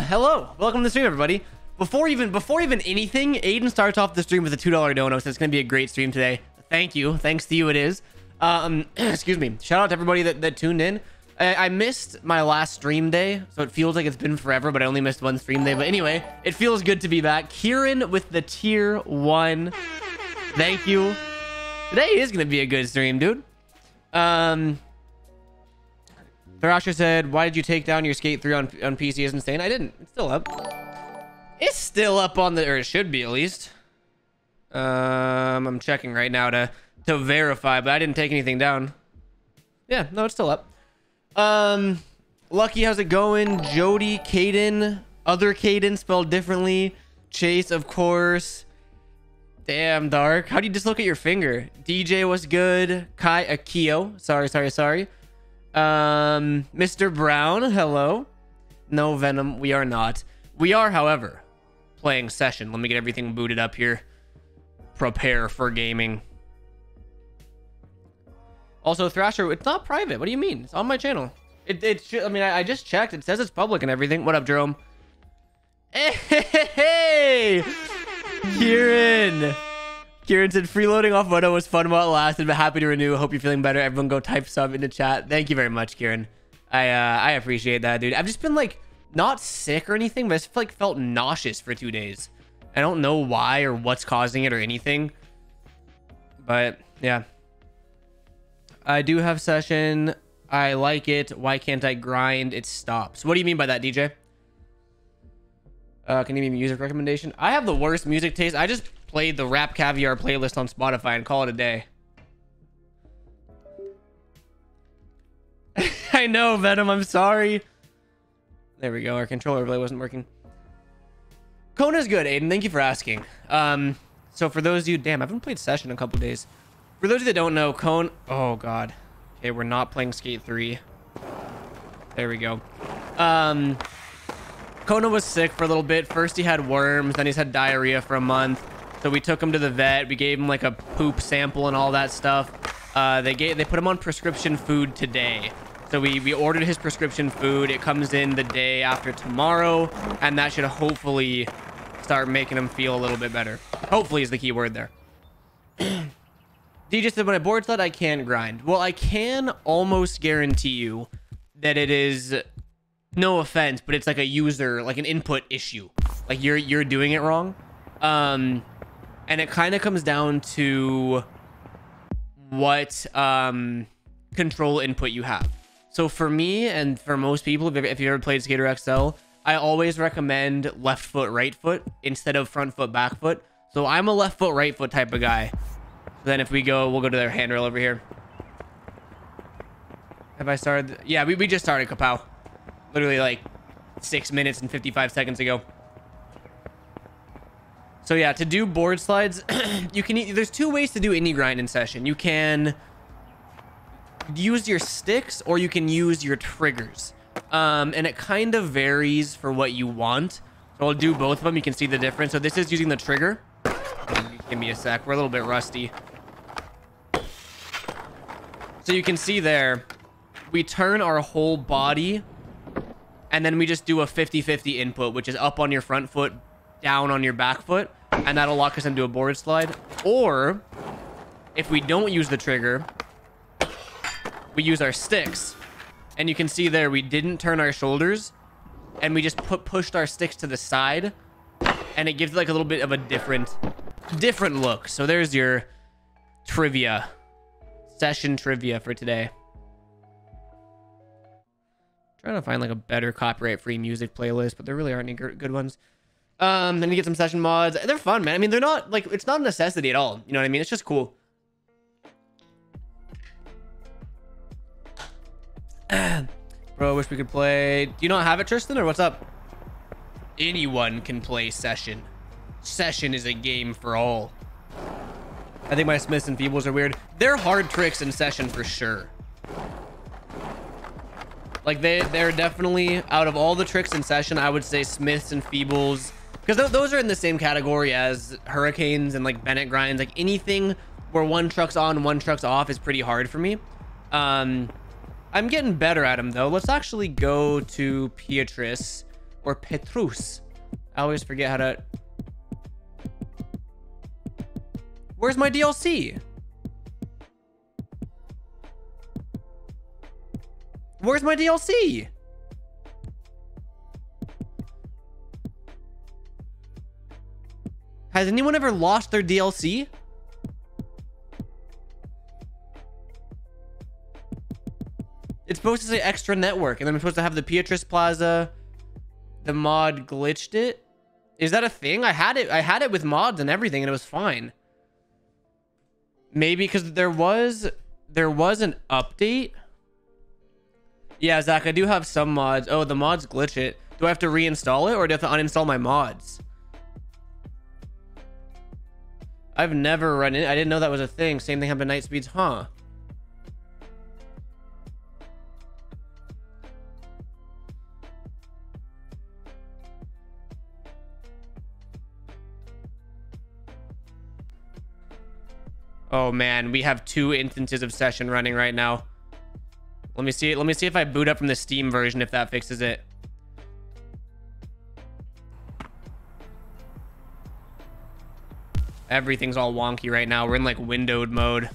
Hello, welcome to the stream, everybody. Before even before even anything, Aiden starts off the stream with a two dollar dono. So it's gonna be a great stream today. Thank you, thanks to you, it is. Um, excuse me. Shout out to everybody that, that tuned in. I, I missed my last stream day, so it feels like it's been forever, but I only missed one stream day. But anyway, it feels good to be back. Kieran with the tier one. Thank you. Today is gonna be a good stream, dude. Um, Thrasher said, "Why did you take down your Skate 3 on on PC? Is insane. I didn't. It's still up. It's still up on the, or it should be at least. Um, I'm checking right now to to verify, but I didn't take anything down. Yeah, no, it's still up. Um, Lucky, how's it going? Jody, Caden, other Caden spelled differently. Chase, of course. Damn, Dark. How do you dislocate your finger? DJ was good. Kai Akio. Sorry, sorry, sorry. Um, Mr. Brown, hello. No Venom, we are not. We are, however, playing session. Let me get everything booted up here. Prepare for gaming. Also, Thrasher, it's not private. What do you mean? It's on my channel. It, it should, I mean, I, I just checked. It says it's public and everything. What up, Jerome? Hey, hey, hey! Kieran! Kieran said, freeloading off Moto was fun while it lasted, but happy to renew. Hope you're feeling better. Everyone go type sub into chat. Thank you very much, Kieran. I uh, I appreciate that, dude. I've just been like, not sick or anything, but I just like felt nauseous for two days. I don't know why or what's causing it or anything. But yeah. I do have session. I like it. Why can't I grind? It stops. What do you mean by that, DJ? Uh, can you give me music recommendation? I have the worst music taste. I just played the Rap Caviar playlist on Spotify and call it a day. I know, Venom. I'm sorry. There we go. Our controller play wasn't working. Kona's good, Aiden. Thank you for asking. Um, so for those of you, damn, I haven't played Session in a couple days. For those of you that don't know, Cone. Oh God. Okay, we're not playing Skate 3. There we go. Um, Kona was sick for a little bit. First he had worms, then he's had diarrhea for a month. So we took him to the vet. We gave him like a poop sample and all that stuff. Uh, they gave they put him on prescription food today. So we we ordered his prescription food. It comes in the day after tomorrow, and that should hopefully start making him feel a little bit better. Hopefully is the key word there. DJ said when I board sled, I can grind. Well, I can almost guarantee you that it is no offense, but it's like a user, like an input issue. Like you're you're doing it wrong. Um and it kind of comes down to what um control input you have. So for me and for most people, if you've ever played Skater XL, I always recommend left foot, right foot instead of front foot, back foot. So I'm a left foot, right foot type of guy. Then if we go, we'll go to their handrail over here. Have I started? Yeah, we, we just started Kapow. Literally like six minutes and 55 seconds ago. So yeah, to do board slides, you can, there's two ways to do any grind in session. You can use your sticks or you can use your triggers. Um, and it kind of varies for what you want. So I'll do both of them. You can see the difference. So this is using the trigger. Give me a sec. We're a little bit rusty. So you can see there, we turn our whole body and then we just do a 50-50 input, which is up on your front foot, down on your back foot, and that'll lock us into a board slide. Or, if we don't use the trigger, we use our sticks. And you can see there, we didn't turn our shoulders, and we just put pushed our sticks to the side, and it gives it like a little bit of a different, different look. So there's your trivia, session trivia for today. Trying to find like a better copyright-free music playlist, but there really aren't any good ones. Um, then you get some session mods. They're fun, man. I mean, they're not like it's not a necessity at all. You know what I mean? It's just cool. Bro, wish we could play. Do you not have it, Tristan, or what's up? Anyone can play Session. Session is a game for all. I think my Smiths and Feebles are weird. They're hard tricks in Session for sure. Like they they're definitely out of all the tricks in session, I would say Smiths and Feebles because th those are in the same category as Hurricanes and like Bennett grinds. Like anything where one truck's on, one truck's off is pretty hard for me. Um, I'm getting better at them though. Let's actually go to Beatrice. or Petrus. I always forget how to... Where's my DLC? Where's my DLC? Has anyone ever lost their DLC? It's supposed to say extra network, and then I'm supposed to have the Beatrice Plaza. The mod glitched it. Is that a thing? I had it. I had it with mods and everything, and it was fine. Maybe because there was there was an update. Yeah, Zach, I do have some mods. Oh, the mods glitch it. Do I have to reinstall it, or do I have to uninstall my mods? I've never run it. I didn't know that was a thing. Same thing happened to Night Speeds, huh? Oh man, we have two instances of session running right now. Let me see. Let me see if I boot up from the Steam version if that fixes it. Everything's all wonky right now. We're in like windowed mode.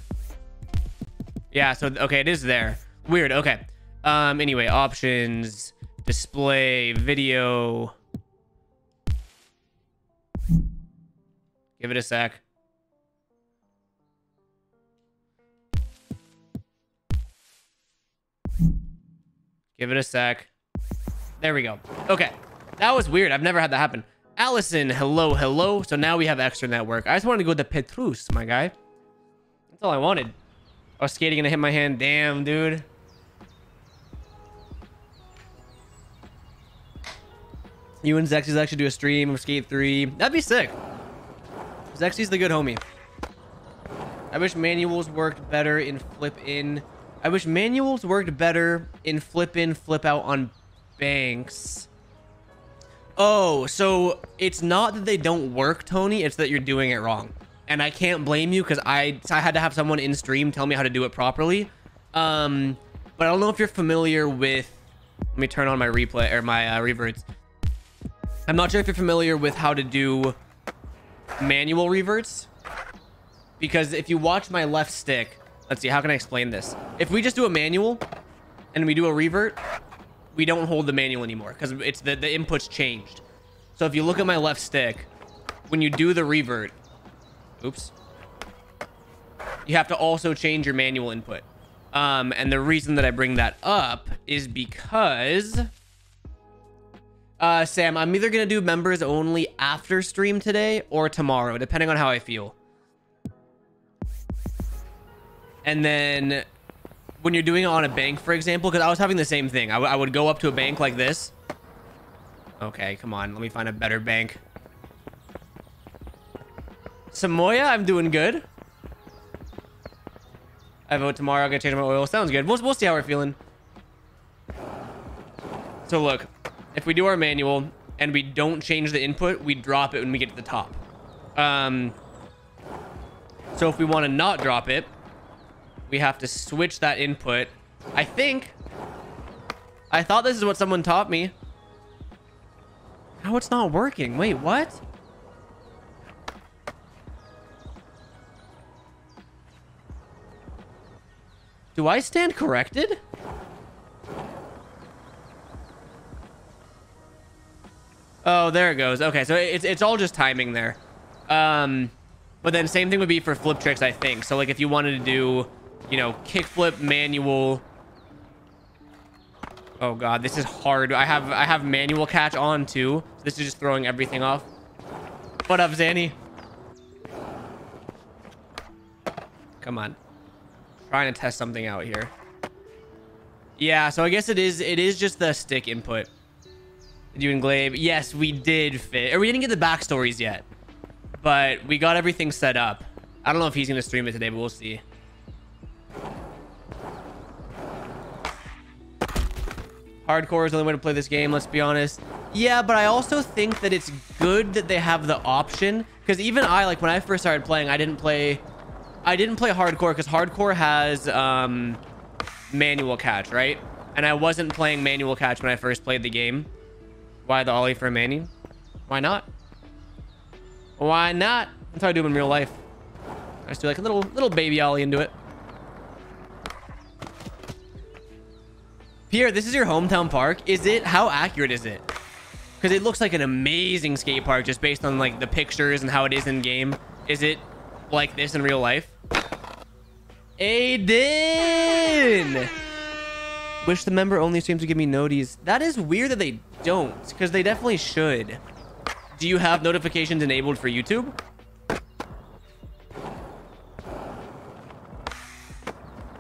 Yeah, so okay, it is there. Weird. Okay. Um anyway, options, display, video. Give it a sec. Give it a sec. There we go. Okay. That was weird. I've never had that happen. Allison, hello, hello. So now we have extra network. I just wanted to go to Petrus, my guy. That's all I wanted. Was skating I hit my hand. Damn, dude. You and Zexy's actually do a stream of Skate 3. That'd be sick. Zexy's the good homie. I wish manuals worked better in flip in. I wish manuals worked better in flip in, flip out on banks. Oh, so it's not that they don't work, Tony. It's that you're doing it wrong. And I can't blame you because I, I had to have someone in stream tell me how to do it properly. Um, but I don't know if you're familiar with... Let me turn on my replay or my uh, reverts. I'm not sure if you're familiar with how to do manual reverts. Because if you watch my left stick... Let's see, how can I explain this? If we just do a manual and we do a revert, we don't hold the manual anymore because it's the, the inputs changed. So if you look at my left stick, when you do the revert, oops, you have to also change your manual input. Um, and the reason that I bring that up is because, uh, Sam, I'm either going to do members only after stream today or tomorrow, depending on how I feel. And then when you're doing it on a bank, for example, because I was having the same thing. I, would go up to a bank like this. Okay, come on. Let me find a better bank. Samoya, I'm doing good. I vote tomorrow. I'm going to change my oil. Sounds good. We'll, we'll see how we're feeling. So look, if we do our manual and we don't change the input, we drop it when we get to the top. Um, so if we want to not drop it, we have to switch that input. I think. I thought this is what someone taught me. How it's not working. Wait, what? Do I stand corrected? Oh, there it goes. Okay, so it's, it's all just timing there. Um, but then same thing would be for flip tricks, I think. So like if you wanted to do you know, kickflip manual. Oh god, this is hard. I have I have manual catch on too. This is just throwing everything off. What up, Zanny? Come on. Trying to test something out here. Yeah, so I guess it is it is just the stick input. Did you englave? Yes, we did fit. Or we didn't get the backstories yet. But we got everything set up. I don't know if he's gonna stream it today, but we'll see. Hardcore is the only way to play this game, let's be honest. Yeah, but I also think that it's good that they have the option. Because even I, like, when I first started playing, I didn't play... I didn't play hardcore because hardcore has um, manual catch, right? And I wasn't playing manual catch when I first played the game. Why the ollie for Manny? Why not? Why not? That's how I do them in real life. I just do like a little little baby ollie into it. Pierre, this is your hometown park. Is it? How accurate is it? Because it looks like an amazing skate park just based on like the pictures and how it is in game. Is it like this in real life? Aiden! Wish the member only seems to give me noties. That is weird that they don't, because they definitely should. Do you have notifications enabled for YouTube?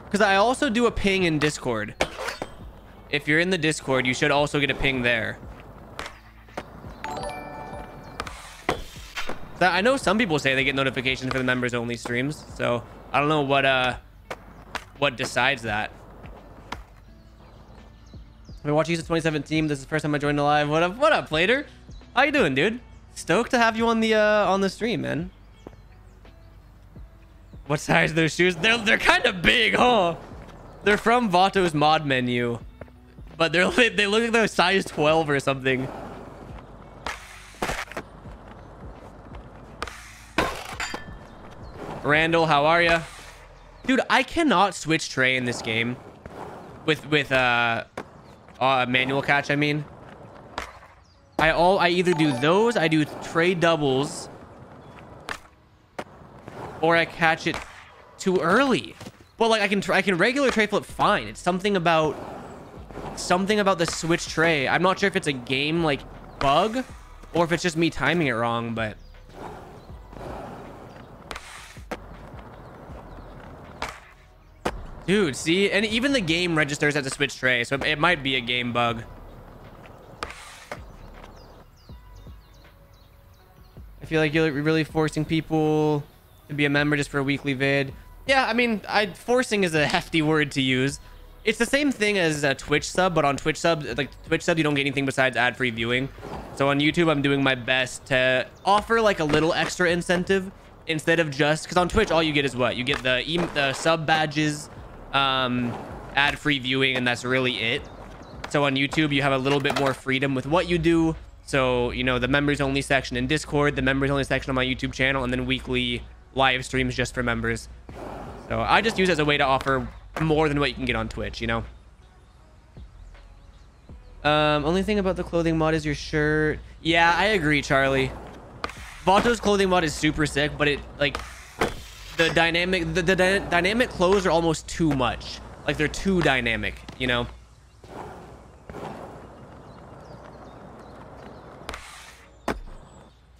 Because I also do a ping in Discord. If you're in the Discord, you should also get a ping there. I know some people say they get notifications for the members only streams, so I don't know what uh what decides that. I've been watching you since 2017. This is the first time I joined the live. What up? What up, Plater? How you doing, dude? Stoked to have you on the uh on the stream, man. What size are those shoes? They're they're kind of big, huh? They're from Vato's mod menu, but they're they look like they're size 12 or something. Randall, how are you? Dude, I cannot switch tray in this game. With with uh, uh manual catch, I mean. I all I either do those, I do tray doubles, or I catch it too early. But like I can I can regular tray flip fine. It's something about something about the switch tray. I'm not sure if it's a game like bug or if it's just me timing it wrong, but Dude, see? And even the game registers as a switch tray, so it might be a game bug. I feel like you're really forcing people to be a member just for a weekly vid. Yeah, I mean, I forcing is a hefty word to use. It's the same thing as a Twitch sub, but on Twitch sub, like Twitch sub, you don't get anything besides ad-free viewing. So on YouTube, I'm doing my best to offer like a little extra incentive instead of just because on Twitch, all you get is what you get the e the sub badges, um, ad-free viewing, and that's really it. So on YouTube, you have a little bit more freedom with what you do. So, you know, the members only section in Discord, the members only section on my YouTube channel, and then weekly live streams just for members. So I just use it as a way to offer more than what you can get on Twitch, you know? Um, only thing about the clothing mod is your shirt. Yeah, I agree, Charlie. Vato's clothing mod is super sick, but it, like, the dynamic the, the dy dynamic clothes are almost too much like they're too dynamic you know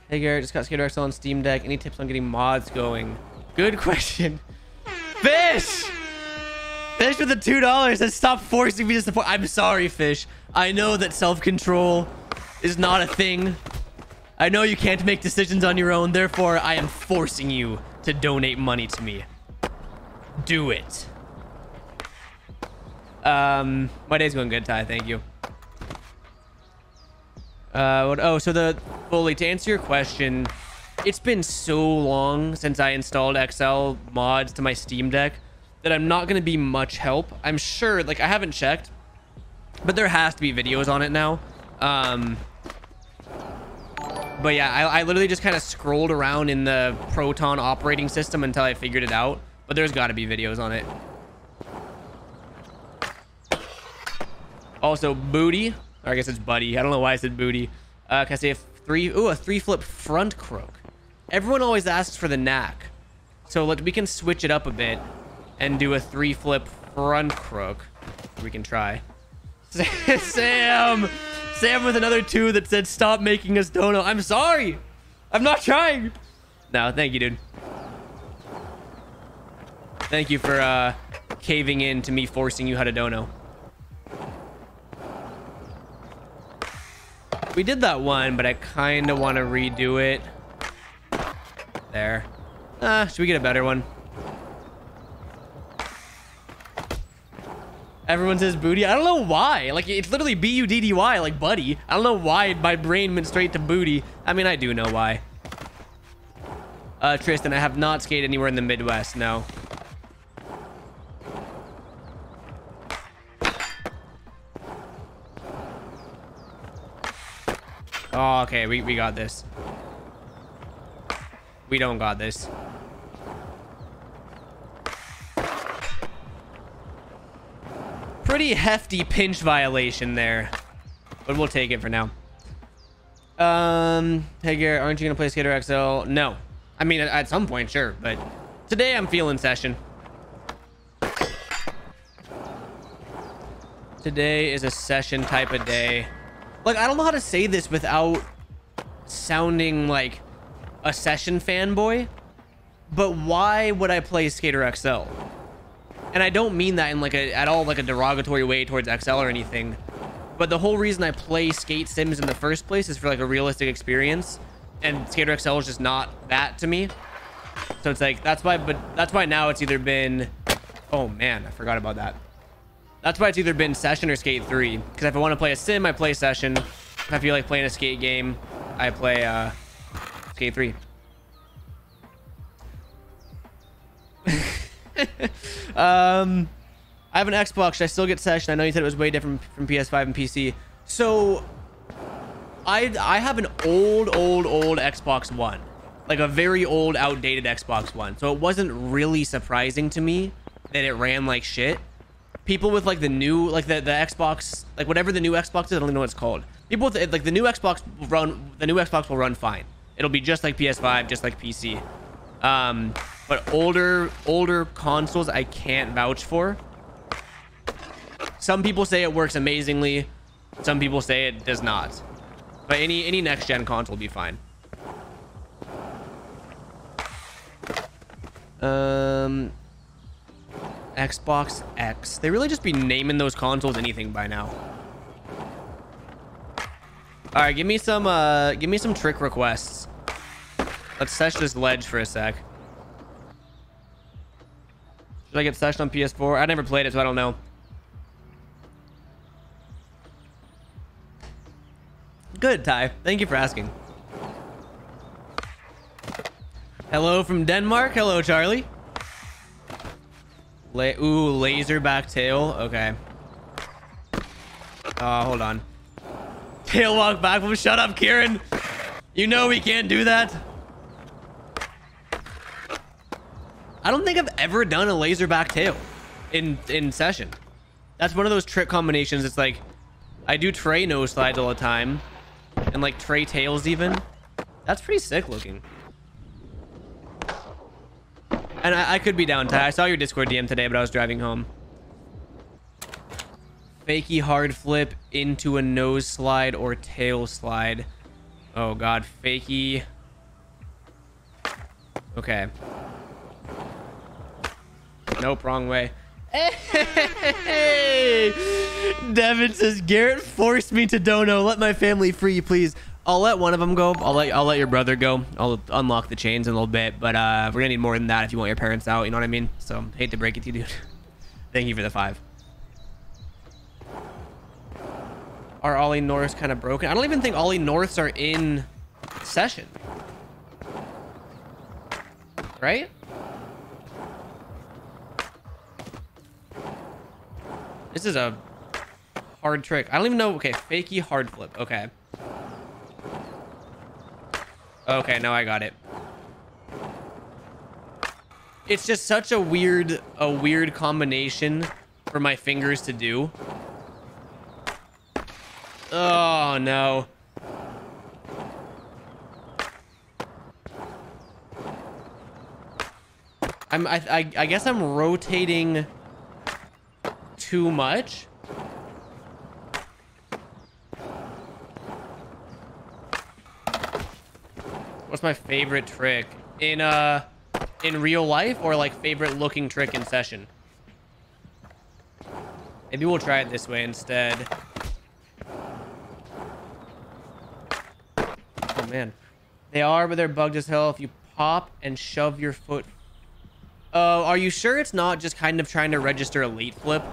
hey garrett just got skater on steam deck any tips on getting mods going good question fish fish with the two dollars and stop forcing me to support i'm sorry fish i know that self-control is not a thing i know you can't make decisions on your own therefore i am forcing you to donate money to me. Do it. Um, my day's going good, Ty. Thank you. Uh, what, oh, so the fully to answer your question, it's been so long since I installed XL mods to my Steam Deck that I'm not going to be much help. I'm sure, like, I haven't checked, but there has to be videos on it now. Um, but yeah, I, I literally just kind of scrolled around in the Proton operating system until I figured it out. But there's got to be videos on it. Also, booty. Or I guess it's buddy. I don't know why I said booty. Uh, can I say a three? Ooh, a three flip front crook. Everyone always asks for the knack. So let we can switch it up a bit and do a three flip front crook. We can try. Sam! Sam with another two that said, stop making us dono. I'm sorry. I'm not trying. No, thank you, dude. Thank you for uh, caving in to me forcing you how to dono. We did that one, but I kind of want to redo it. There. Uh, should we get a better one? Everyone says booty. I don't know why. Like, it's literally B-U-D-D-Y, like buddy. I don't know why my brain went straight to booty. I mean, I do know why. Uh, Tristan, I have not skated anywhere in the Midwest, no. Oh, okay. We, we got this. We don't got this. Pretty hefty pinch violation there. But we'll take it for now. Um, hey Garrett, aren't you gonna play Skater XL? No. I mean, at some point, sure, but today I'm feeling session. Today is a session type of day. Like, I don't know how to say this without sounding like a session fanboy, but why would I play Skater XL? And I don't mean that in like a at all like a derogatory way towards XL or anything. But the whole reason I play skate sims in the first place is for like a realistic experience. And Skater XL is just not that to me. So it's like that's why but that's why now it's either been oh man, I forgot about that. That's why it's either been session or skate 3. Because if I want to play a sim, I play session. If I feel like playing a skate game, I play uh skate 3. um, I have an Xbox. Should I still get Session? I know you said it was way different from PS5 and PC. So, I I have an old, old, old Xbox One, like a very old, outdated Xbox One. So it wasn't really surprising to me that it ran like shit. People with like the new, like the the Xbox, like whatever the new Xbox is, I don't even know what it's called. People with like the new Xbox will run, the new Xbox will run fine. It'll be just like PS5, just like PC. Um, but older older consoles I can't vouch for. Some people say it works amazingly. Some people say it does not. But any any next gen console will be fine. Um Xbox X. They really just be naming those consoles anything by now. All right, give me some uh give me some trick requests. Let's touch this ledge for a sec. Should I get Session on PS4? I never played it, so I don't know. Good, Ty. Thank you for asking. Hello from Denmark. Hello, Charlie. La Ooh, laser back tail. Okay. Uh, hold on. Tail walk back from shut up, Kieran. You know we can't do that. I don't think I've ever done a laser back tail in in session. That's one of those trick combinations. It's like I do tray nose slides all the time, and like tray tails even. That's pretty sick looking. And I, I could be down. I saw your Discord DM today, but I was driving home. Fakey hard flip into a nose slide or tail slide. Oh god, fakey. Okay. Nope, wrong way. Hey! Devin says, Garrett forced me to dono. Let my family free, please. I'll let one of them go. I'll let I'll let your brother go. I'll unlock the chains in a little bit, but uh, we're gonna need more than that if you want your parents out. You know what I mean? So hate to break it to you, dude. Thank you for the five. Are Ollie Norths kind of broken? I don't even think Ollie Norths are in session. Right? This is a hard trick. I don't even know. Okay, fakey hard flip. Okay. Okay, now I got it. It's just such a weird, a weird combination for my fingers to do. Oh, no. I'm, I, I, I guess I'm rotating too much. What's my favorite trick in uh in real life or like favorite looking trick in session? Maybe we'll try it this way instead. Oh man. They are, but they're bugged as hell if you pop and shove your foot. Oh, uh, are you sure it's not just kind of trying to register a late flip?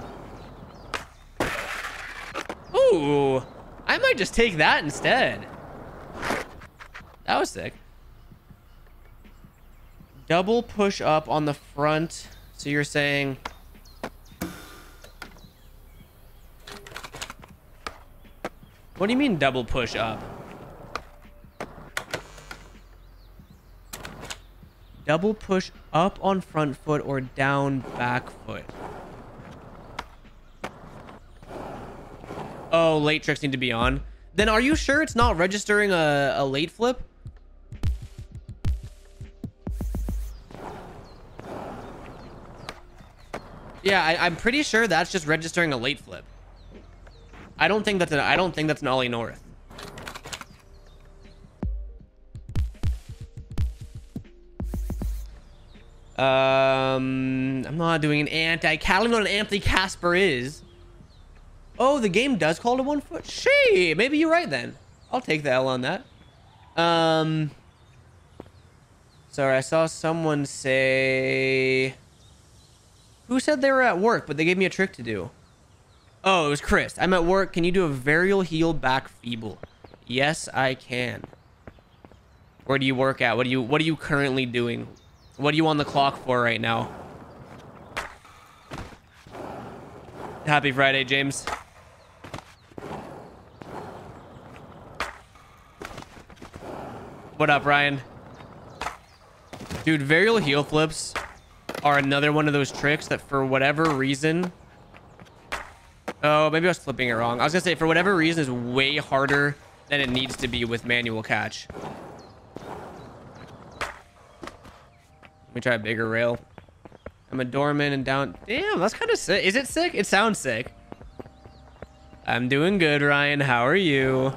Ooh. I might just take that instead. That was sick. Double push up on the front. So you're saying... What do you mean double push up? Double push up on front foot or down back foot. Oh, late tricks need to be on. Then are you sure it's not registering a, a late flip? Yeah, I, am pretty sure that's just registering a late flip. I don't think that's an I don't think that's an ollie north. Um, I'm not doing an anti. I don't know what an anti Casper is. Oh, the game does call to one foot. She, maybe you're right then. I'll take the L on that. Um, sorry, I saw someone say. Who said they were at work, but they gave me a trick to do? Oh, it was Chris. I'm at work. Can you do a varial heel back feeble? Yes, I can. Where do you work at? What do you What are you currently doing? What are you on the clock for right now? Happy Friday, James. What up, Ryan? Dude, varial heel flips are another one of those tricks that for whatever reason... Oh, maybe I was flipping it wrong. I was going to say, for whatever reason, is way harder than it needs to be with manual catch. Let me try a bigger rail. I'm a doorman and down... Damn, that's kind of sick. Is it sick? It sounds sick. I'm doing good, Ryan. How are you?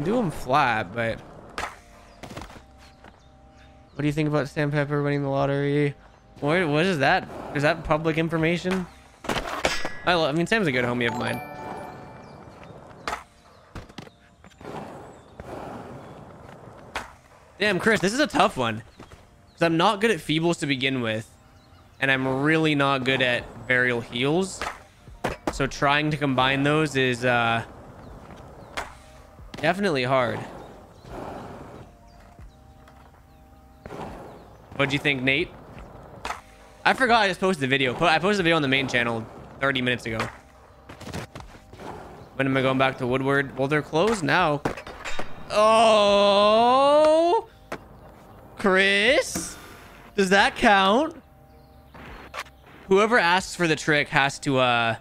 can do them flat, but... What do you think about Sam Pepper winning the lottery? What, what is that? Is that public information? I, love, I mean, Sam's a good homie of mine. Damn, Chris, this is a tough one. Because I'm not good at feebles to begin with. And I'm really not good at varial heels. So trying to combine those is, uh... Definitely hard. What'd you think, Nate? I forgot I just posted the video. I posted the video on the main channel 30 minutes ago. When am I going back to Woodward? Well, they're closed now. Oh! Chris? Does that count? Whoever asks for the trick has to, uh...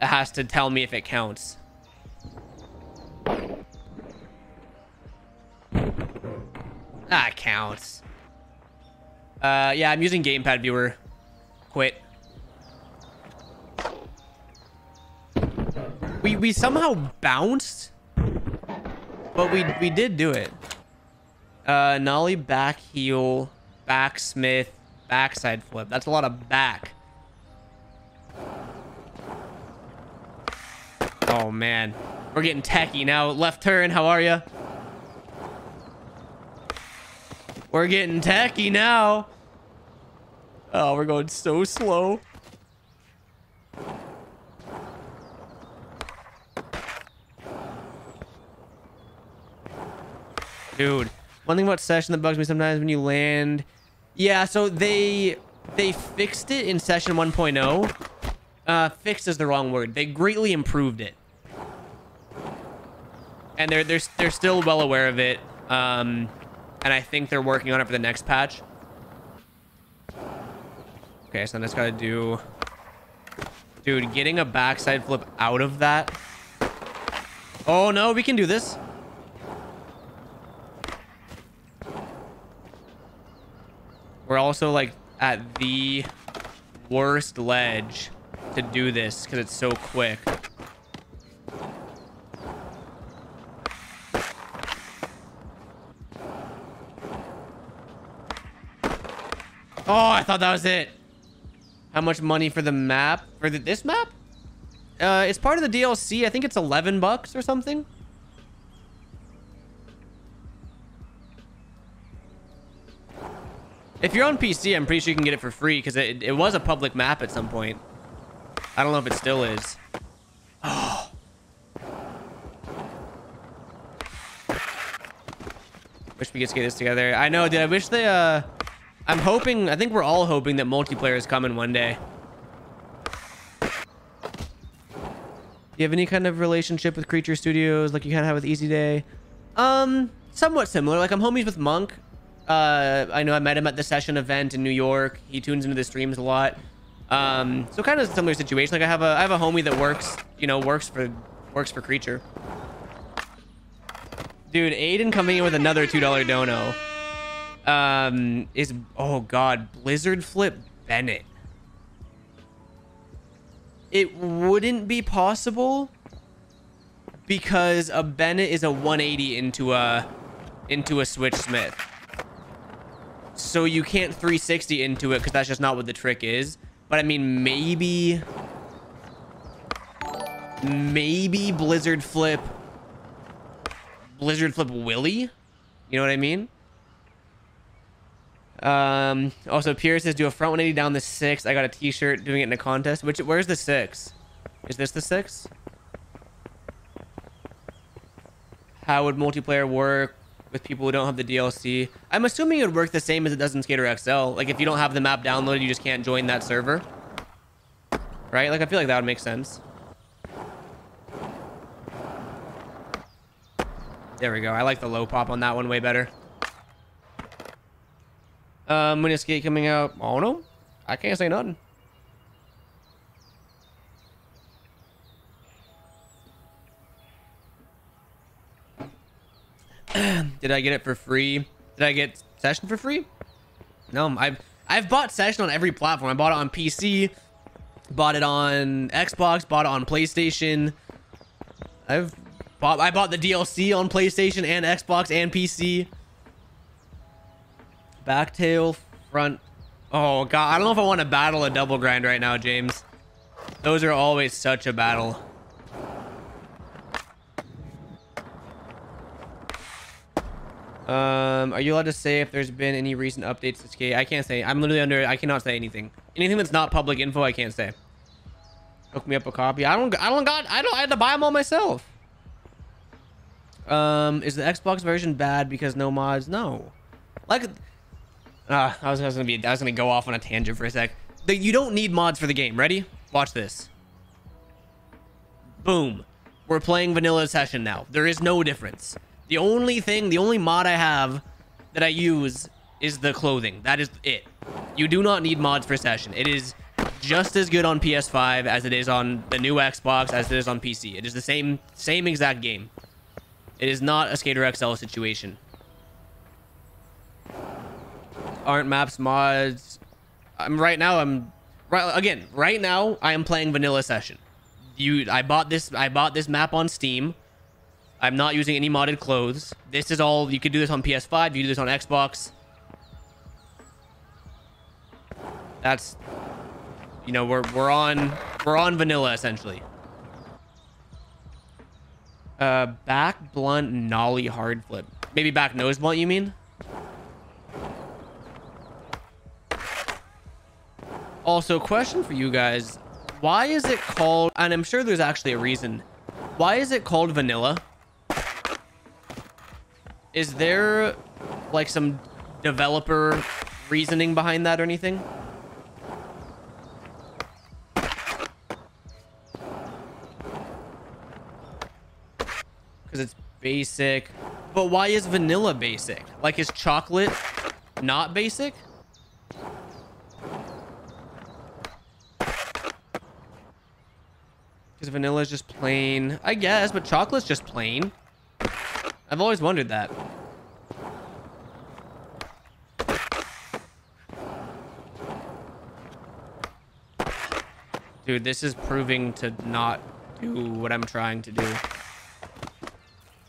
Has to tell me if it counts. That counts. Uh, yeah, I'm using Gamepad Viewer. Quit. We we somehow bounced, but we we did do it. Uh, nollie back heel, back Smith, backside flip. That's a lot of back. Oh man, we're getting techie now. Left turn. How are you? We're getting tacky now. Oh, we're going so slow. Dude, one thing about session that bugs me sometimes when you land. Yeah, so they they fixed it in session 1.0. Uh, fixed is the wrong word. They greatly improved it. And they're they're they're still well aware of it. Um, and I think they're working on it for the next patch. Okay, so I just gotta do... Dude, getting a backside flip out of that. Oh, no, we can do this. We're also, like, at the worst ledge to do this because it's so quick. Oh, I thought that was it. How much money for the map? For the, this map? Uh, it's part of the DLC. I think it's 11 bucks or something. If you're on PC, I'm pretty sure you can get it for free because it, it was a public map at some point. I don't know if it still is. Oh. Wish we could get this together. I know, dude. I wish they, uh... I'm hoping, I think we're all hoping that multiplayer is coming one day. Do you have any kind of relationship with Creature Studios like you kind of have with Easy Day? Um, somewhat similar. Like I'm homies with Monk. Uh, I know I met him at the session event in New York. He tunes into the streams a lot. Um, so kind of similar situation. Like I have a I have a homie that works, you know, works for works for Creature. Dude, Aiden coming in with another two dollar dono. Um, is oh god, Blizzard flip Bennett. It wouldn't be possible because a Bennett is a 180 into a into a Switch Smith. So you can't 360 into it because that's just not what the trick is. But I mean, maybe... Maybe Blizzard Flip... Blizzard Flip Willy? You know what I mean? Um, also, Pierce says, do a front 180 down the 6. I got a t-shirt doing it in a contest. Which, where's the 6? Is this the 6? How would multiplayer work? With people who don't have the DLC. I'm assuming it would work the same as it does in Skater XL. Like if you don't have the map downloaded, you just can't join that server. Right? Like I feel like that would make sense. There we go. I like the low pop on that one way better. Um, when is Skate coming out? Oh no, I can't say nothing. Did I get it for free? Did I get Session for free? No, I've I've bought Session on every platform. I bought it on PC, bought it on Xbox, bought it on PlayStation. I've bought I bought the DLC on PlayStation and Xbox and PC. Backtail, front. Oh god, I don't know if I want to battle a double grind right now, James. Those are always such a battle. Um, are you allowed to say if there's been any recent updates to Skate? I can't say. I'm literally under. I cannot say anything. Anything that's not public info, I can't say. Hook me up a copy. I don't. I don't got. I don't. I had to buy them all myself. Um, is the Xbox version bad because no mods? No. Like, uh, I was, I was gonna be. I was gonna go off on a tangent for a sec. The, you don't need mods for the game. Ready? Watch this. Boom. We're playing vanilla session now. There is no difference. The only thing, the only mod I have that I use is the clothing. That is it. You do not need mods for Session. It is just as good on PS5 as it is on the new Xbox as it is on PC. It is the same same exact game. It is not a Skater XL situation. Aren't maps mods? I'm right now. I'm right again. Right now, I am playing vanilla session. You, I bought this. I bought this map on Steam. I'm not using any modded clothes. This is all, you could do this on PS5, you do this on Xbox. That's, you know, we're, we're on, we're on vanilla essentially. Uh, back blunt nollie hard flip. Maybe back nose blunt, you mean? Also, question for you guys. Why is it called, and I'm sure there's actually a reason. Why is it called vanilla? Is there like some developer reasoning behind that or anything? Because it's basic. But why is vanilla basic? Like, is chocolate not basic? Because vanilla is just plain. I guess, but chocolate's just plain. I've always wondered that. Dude, this is proving to not do what I'm trying to do.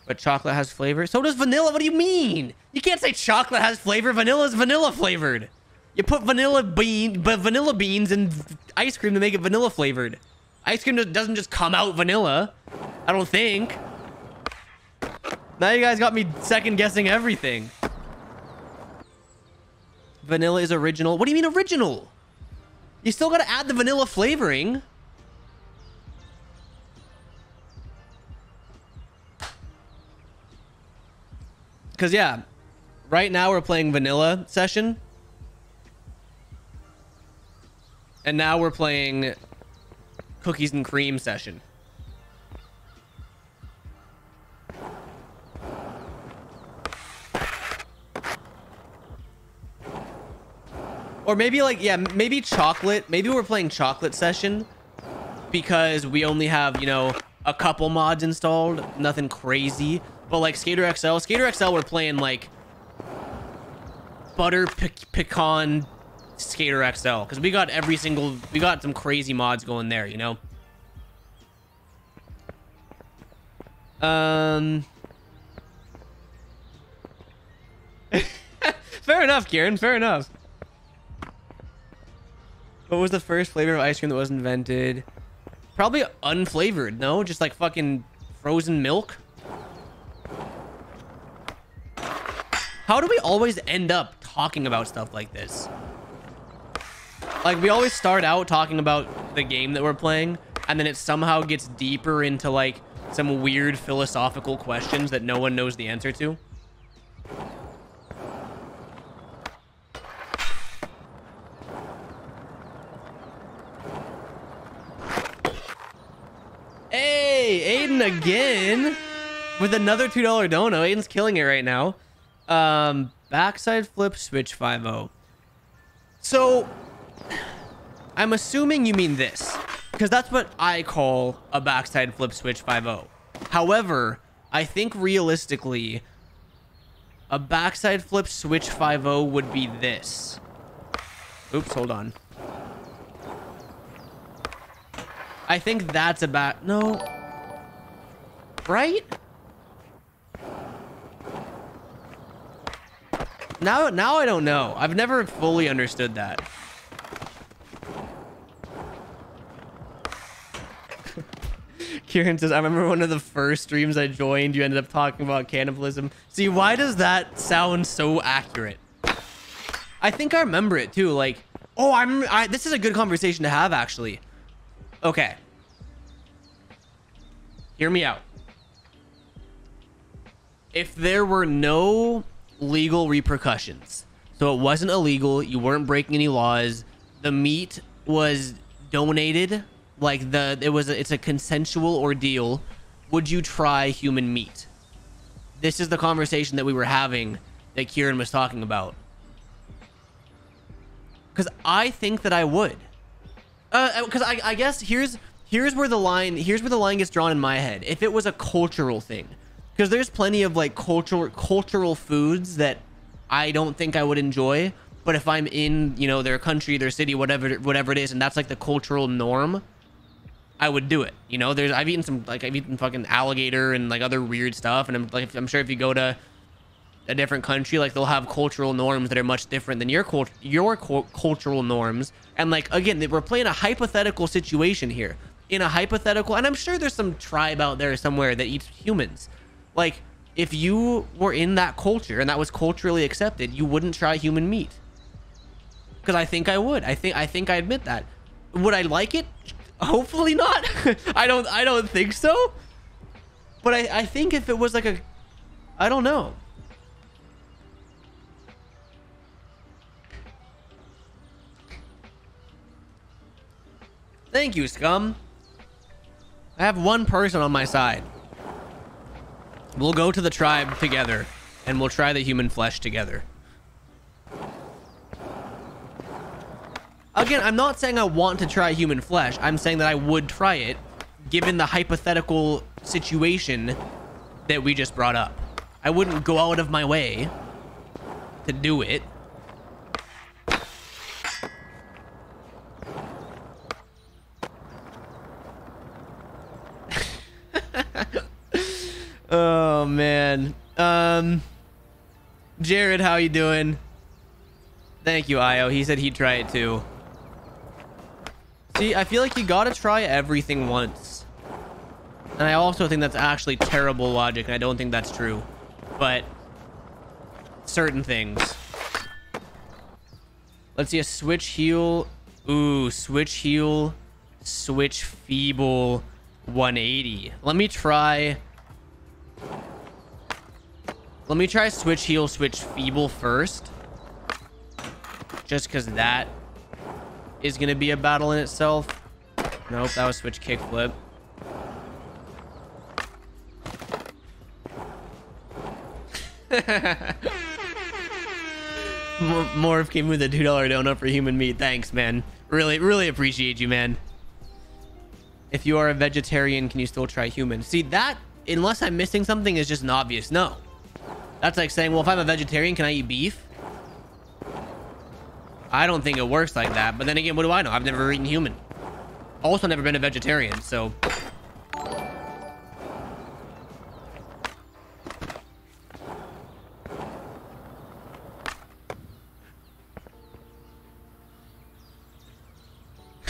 But chocolate has flavor. So does vanilla. What do you mean? You can't say chocolate has flavor. Vanilla is vanilla flavored. You put vanilla bean, but vanilla beans in ice cream to make it vanilla flavored. Ice cream doesn't just come out vanilla. I don't think. Now you guys got me second guessing everything. Vanilla is original. What do you mean original? You still got to add the vanilla flavoring. Because, yeah, right now we're playing vanilla session. And now we're playing cookies and cream session. Or maybe like, yeah, maybe chocolate. Maybe we're playing chocolate session because we only have, you know, a couple mods installed. Nothing crazy. But like Skater XL, Skater XL, we're playing like butter pe pecan Skater XL because we got every single, we got some crazy mods going there, you know? Um. fair enough, Kieran. Fair enough. What was the first flavor of ice cream that was invented? Probably unflavored, no? Just like fucking frozen milk? How do we always end up talking about stuff like this? Like, we always start out talking about the game that we're playing, and then it somehow gets deeper into, like, some weird philosophical questions that no one knows the answer to. Hey, Aiden again with another $2 dono. Aiden's killing it right now. Um, backside flip switch 5-0. So, I'm assuming you mean this because that's what I call a backside flip switch 5-0. However, I think realistically, a backside flip switch 5-0 would be this. Oops, hold on. I think that's about... No. Right? Now, now I don't know. I've never fully understood that. Kieran says, I remember one of the first streams I joined, you ended up talking about cannibalism. See, why does that sound so accurate? I think I remember it too. Like, oh, I'm, I, this is a good conversation to have actually. Okay. Hear me out. If there were no legal repercussions. So it wasn't illegal. You weren't breaking any laws. The meat was donated. Like the it was a, it's a consensual ordeal. Would you try human meat? This is the conversation that we were having that Kieran was talking about. Because I think that I would. Uh Because uh, I, I guess here's here's where the line here's where the line gets drawn in my head. If it was a cultural thing, because there's plenty of like cultural cultural foods that I don't think I would enjoy. But if I'm in, you know, their country, their city, whatever, whatever it is, and that's like the cultural norm, I would do it. You know, there's I've eaten some like I've eaten fucking alligator and like other weird stuff, and I'm like I'm sure if you go to a different country, like they'll have cultural norms that are much different than your cult your cultural norms. And like again, we're playing a hypothetical situation here. In a hypothetical, and I'm sure there's some tribe out there somewhere that eats humans. Like, if you were in that culture and that was culturally accepted, you wouldn't try human meat. Because I think I would. I think I think I admit that. Would I like it? Hopefully not. I don't I don't think so. But I, I think if it was like a I don't know. Thank you, scum. I have one person on my side. We'll go to the tribe together, and we'll try the human flesh together. Again, I'm not saying I want to try human flesh. I'm saying that I would try it, given the hypothetical situation that we just brought up. I wouldn't go out of my way to do it. Oh man. Um Jared, how you doing? Thank you, Io. He said he'd try it too. See, I feel like you gotta try everything once. And I also think that's actually terrible logic, and I don't think that's true. But certain things. Let's see a switch heel. Ooh, switch heel, switch feeble 180. Let me try let me try switch heel, switch feeble first. Just because that is going to be a battle in itself. Nope, that was switch kickflip. Morph came with a $2 donut for human meat. Thanks, man. Really, really appreciate you, man. If you are a vegetarian, can you still try human? See, that, unless I'm missing something, is just an obvious no. That's like saying, well, if I'm a vegetarian, can I eat beef? I don't think it works like that. But then again, what do I know? I've never eaten human. Also never been a vegetarian, so...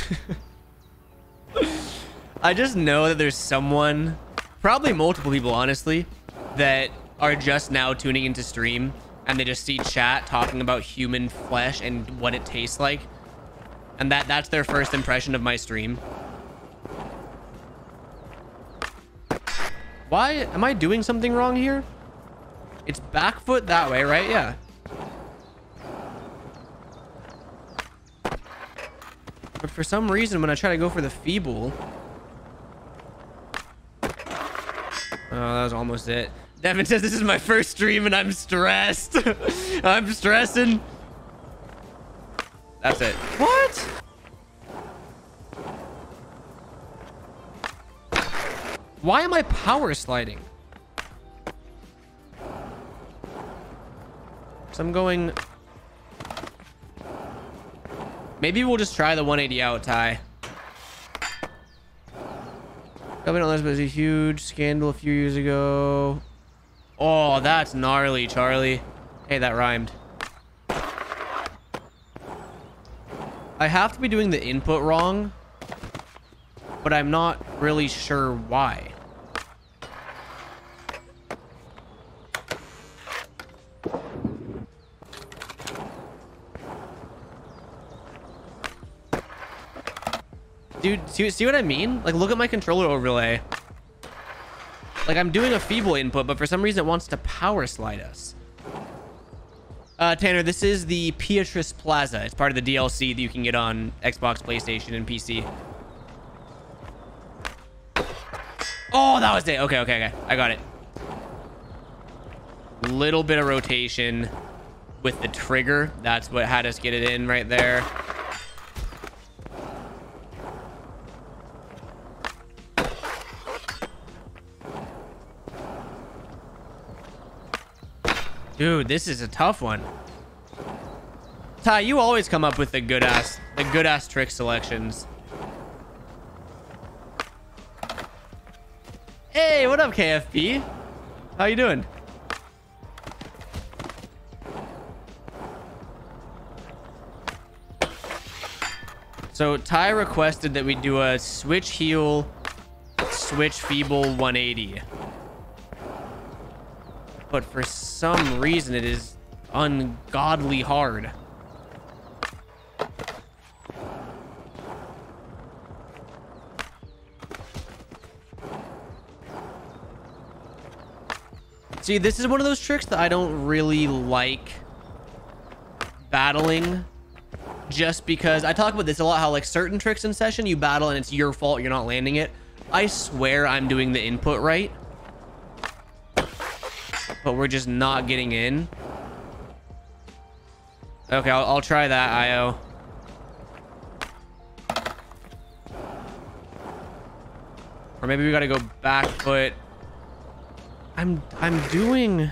I just know that there's someone, probably multiple people, honestly, that are just now tuning into stream and they just see chat talking about human flesh and what it tastes like. And that that's their first impression of my stream. Why am I doing something wrong here? It's back foot that way, right? Yeah. But for some reason, when I try to go for the feeble... Oh, that was almost it. Devin says this is my first stream and I'm stressed. I'm stressing. That's it. What? Why am I power sliding? So I'm going... Maybe we'll just try the 180 out, Ty. On this was a huge scandal a few years ago. Oh, that's gnarly, Charlie. Hey, that rhymed. I have to be doing the input wrong, but I'm not really sure why. Dude, see, see what I mean? Like, look at my controller overlay. Like, I'm doing a feeble input, but for some reason it wants to power slide us. Uh, Tanner, this is the Beatrice Plaza. It's part of the DLC that you can get on Xbox, PlayStation, and PC. Oh, that was it. Okay, okay, okay. I got it. Little bit of rotation with the trigger. That's what had us get it in right there. Dude, this is a tough one. Ty, you always come up with the good ass, the good ass trick selections. Hey, what up, KFP? How you doing? So Ty requested that we do a switch heel, switch feeble 180 but for some reason it is ungodly hard. See, this is one of those tricks that I don't really like battling just because I talk about this a lot how like certain tricks in session you battle and it's your fault you're not landing it. I swear I'm doing the input right but we're just not getting in. Okay, I'll, I'll try that, IO. Or maybe we gotta go back foot. I'm I'm doing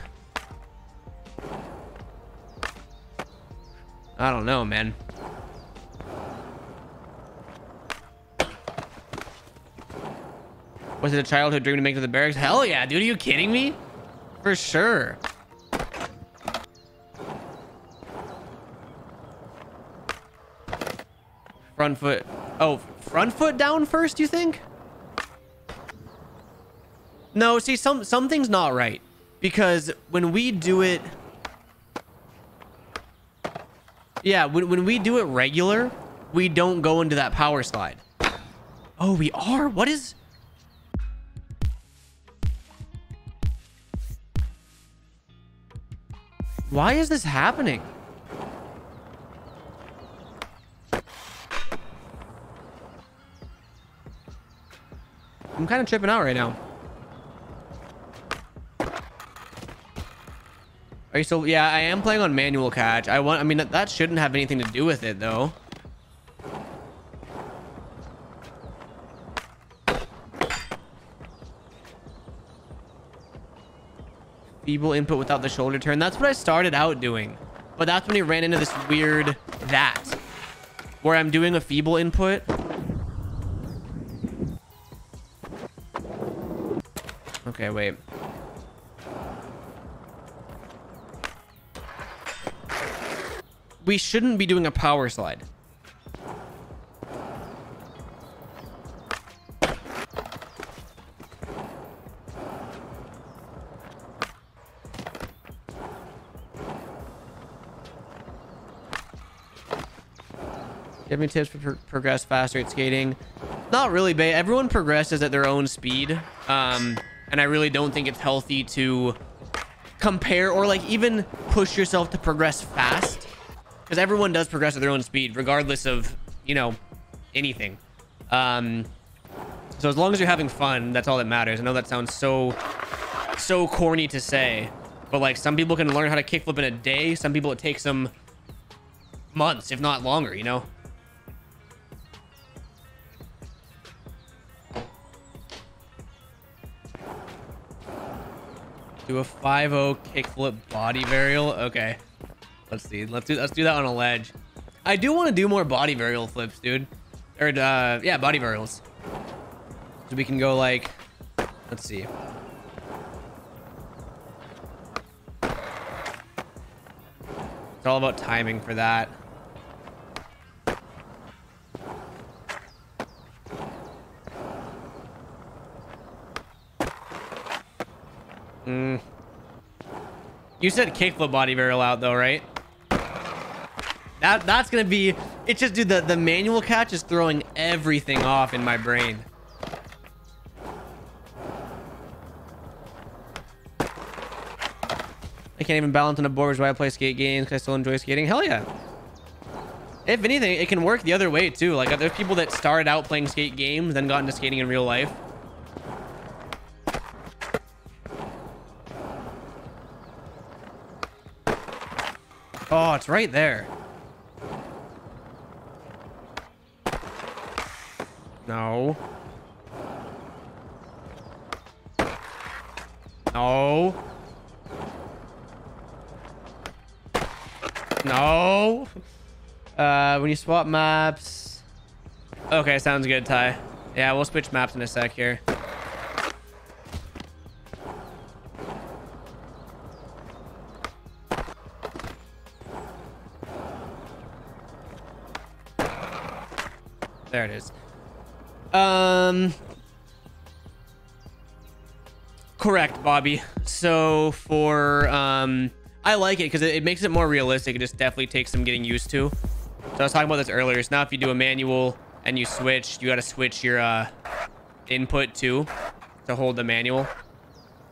I don't know, man. Was it a childhood dream to make it to the Berrics? Hell yeah, dude. Are you kidding me? For sure. Front foot. Oh, front foot down first, you think? No, see, some something's not right. Because when we do it... Yeah, when, when we do it regular, we don't go into that power slide. Oh, we are? What is... Why is this happening? I'm kind of tripping out right now. Are you still? Yeah, I am playing on manual catch. I want. I mean, that, that shouldn't have anything to do with it, though. Feeble input without the shoulder turn. That's what I started out doing. But that's when he ran into this weird that. Where I'm doing a feeble input. Okay, wait. We shouldn't be doing a power slide. You have any tips for pro progress faster at skating? Not really, babe. Everyone progresses at their own speed. Um, and I really don't think it's healthy to compare or like even push yourself to progress fast. Because everyone does progress at their own speed, regardless of, you know, anything. Um, so as long as you're having fun, that's all that matters. I know that sounds so, so corny to say. But like some people can learn how to kickflip in a day. Some people it takes them months, if not longer, you know? Do a 5-0 kickflip body varial. Okay. Let's see. Let's do let's do that on a ledge. I do want to do more body varial flips, dude. Or uh yeah, body varials. So we can go like let's see. It's all about timing for that. Mm. You said kickflip body varial out though, right? That that's gonna be. It's just, dude. The the manual catch is throwing everything off in my brain. I can't even balance on a board, which is why I play skate games. I still enjoy skating. Hell yeah. If anything, it can work the other way too. Like there's people that started out playing skate games, then got into skating in real life. It's right there. No. No. No. Uh, when you swap maps. Okay, sounds good, Ty. Yeah, we'll switch maps in a sec here. It is. Um, correct, Bobby. So for um, I like it because it, it, makes it more realistic. It just definitely takes some getting used to. So I was talking about this earlier. It's now if you do a manual and you switch, you got to switch your uh, input too to hold the manual.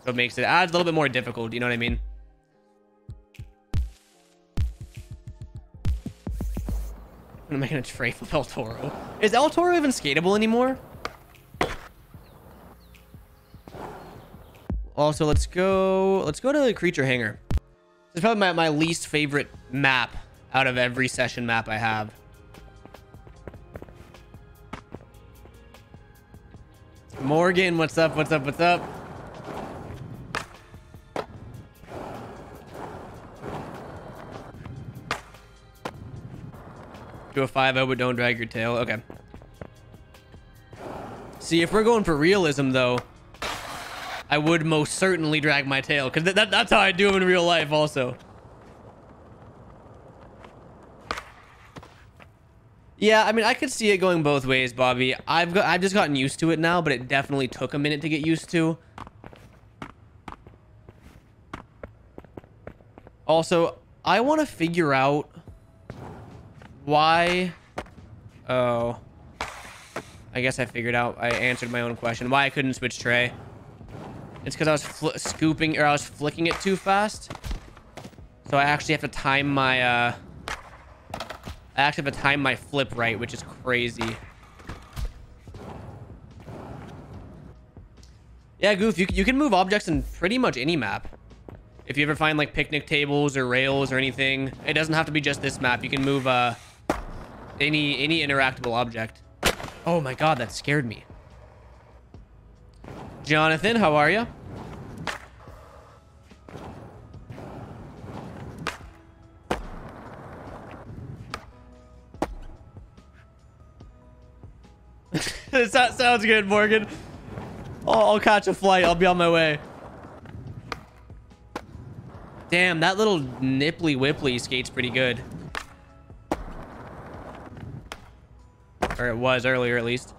So it makes it adds a little bit more difficult. You know what I mean? I'm making a tray with El Toro. Is El Toro even skatable anymore? Also, let's go. Let's go to the creature hangar. Is probably my, my least favorite map out of every session map I have. Morgan, what's up? What's up? What's up? Do a 5-0, but don't drag your tail. Okay. See, if we're going for realism, though, I would most certainly drag my tail. Because that, that's how I do them in real life, also. Yeah, I mean, I could see it going both ways, Bobby. I've got, I've just gotten used to it now, but it definitely took a minute to get used to. Also, I want to figure out why? Oh. I guess I figured out. I answered my own question. Why I couldn't switch tray. It's because I was scooping or I was flicking it too fast. So I actually have to time my uh I actually have to time my flip right, which is crazy. Yeah, Goof, you, you can move objects in pretty much any map. If you ever find like picnic tables or rails or anything, it doesn't have to be just this map. You can move uh, any any interactable object. Oh my god, that scared me. Jonathan, how are you? that sounds good, Morgan. I'll, I'll catch a flight. I'll be on my way. Damn, that little nipply whipply skate's pretty good. Or it was earlier, at least.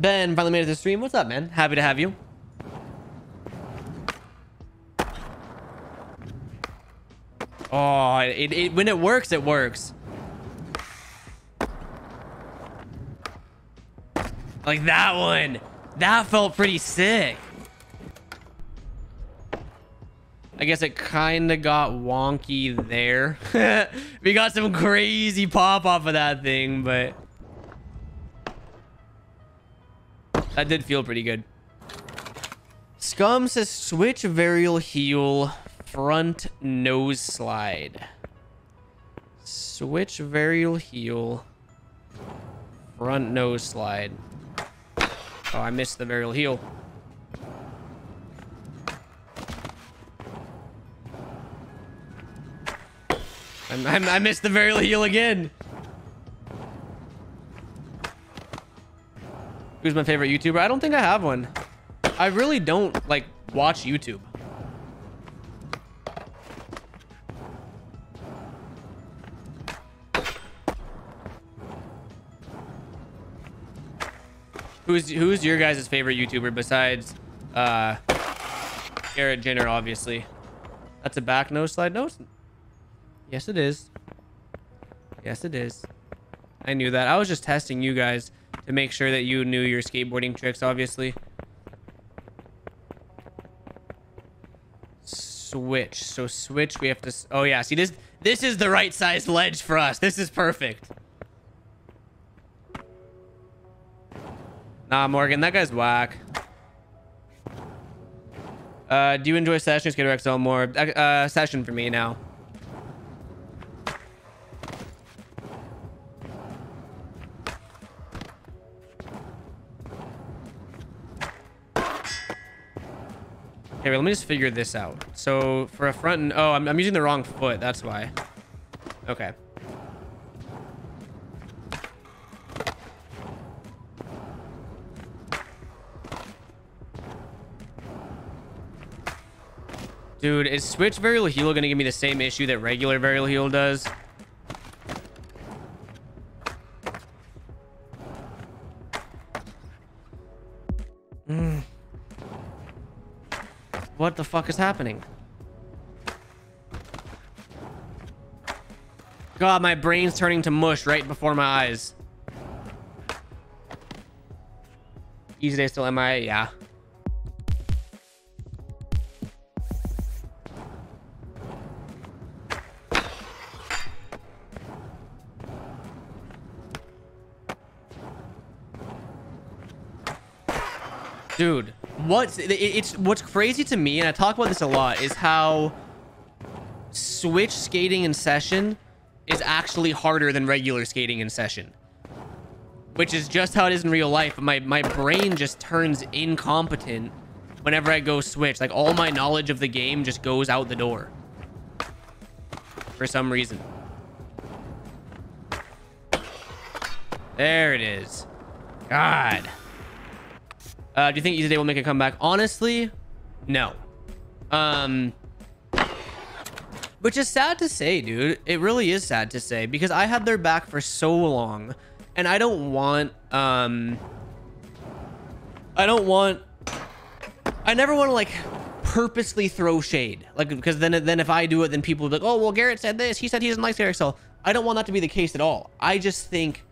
Ben finally made it to the stream. What's up, man? Happy to have you. Oh, it, it, when it works, it works. Like that one. That felt pretty sick. I guess it kind of got wonky there. we got some crazy pop off of that thing, but... That did feel pretty good. Scum says switch varial heel front nose slide. Switch varial heel front nose slide. Oh, I missed the varial heel. I'm, I'm, i missed the varial heel again. Who's my favorite YouTuber? I don't think I have one. I really don't, like, watch YouTube. Who's who's your guys' favorite YouTuber besides uh Garrett Ginner, obviously? That's a back nose slide. No, yes it is. Yes it is. I knew that. I was just testing you guys to make sure that you knew your skateboarding tricks, obviously. Switch. So switch, we have to... Oh, yeah. See, this this is the right size ledge for us. This is perfect. Nah, Morgan, that guy's whack. Uh, do you enjoy Session Skater XL more? Uh, Session for me now. Okay, let me just figure this out. So for a front and oh, I'm, I'm using the wrong foot. That's why. Okay. Dude, is Switch Varial Heel gonna give me the same issue that regular Varial Heel does? What the fuck is happening? God, my brain's turning to mush right before my eyes. Easy day still MIA? Yeah. Dude, what's it's what's crazy to me, and I talk about this a lot, is how switch skating in session is actually harder than regular skating in session. Which is just how it is in real life. My my brain just turns incompetent whenever I go switch. Like all my knowledge of the game just goes out the door. For some reason. There it is. God. Uh, do you think Easy Day will make a comeback? Honestly, no. Um, which is sad to say, dude. It really is sad to say because I had their back for so long, and I don't want um, I don't want. I never want to like purposely throw shade, like because then then if I do it, then people will be like, oh well, Garrett said this. He said he doesn't like Garrett So I don't want that to be the case at all. I just think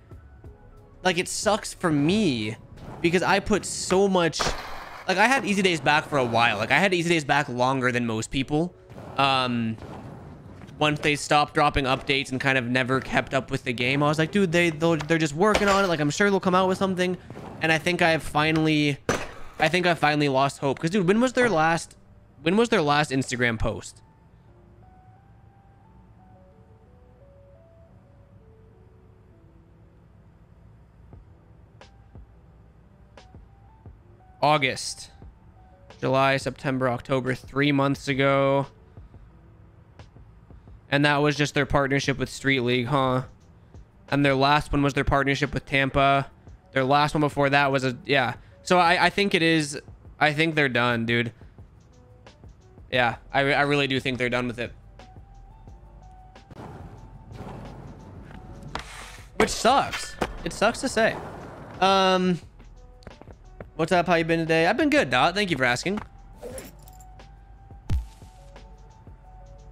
like it sucks for me because I put so much like I had easy days back for a while. Like I had easy days back longer than most people. Um once they stopped dropping updates and kind of never kept up with the game I was like dude they they're just working on it. Like I'm sure they'll come out with something. And I think I have finally I think I finally lost hope. Because dude when was their last when was their last Instagram post August, July, September, October, three months ago. And that was just their partnership with Street League, huh? And their last one was their partnership with Tampa. Their last one before that was a yeah. So I, I think it is. I think they're done, dude. Yeah, I, I really do think they're done with it. Which sucks. It sucks to say. Um, what's up? How you been today? I've been good, Dot. Thank you for asking.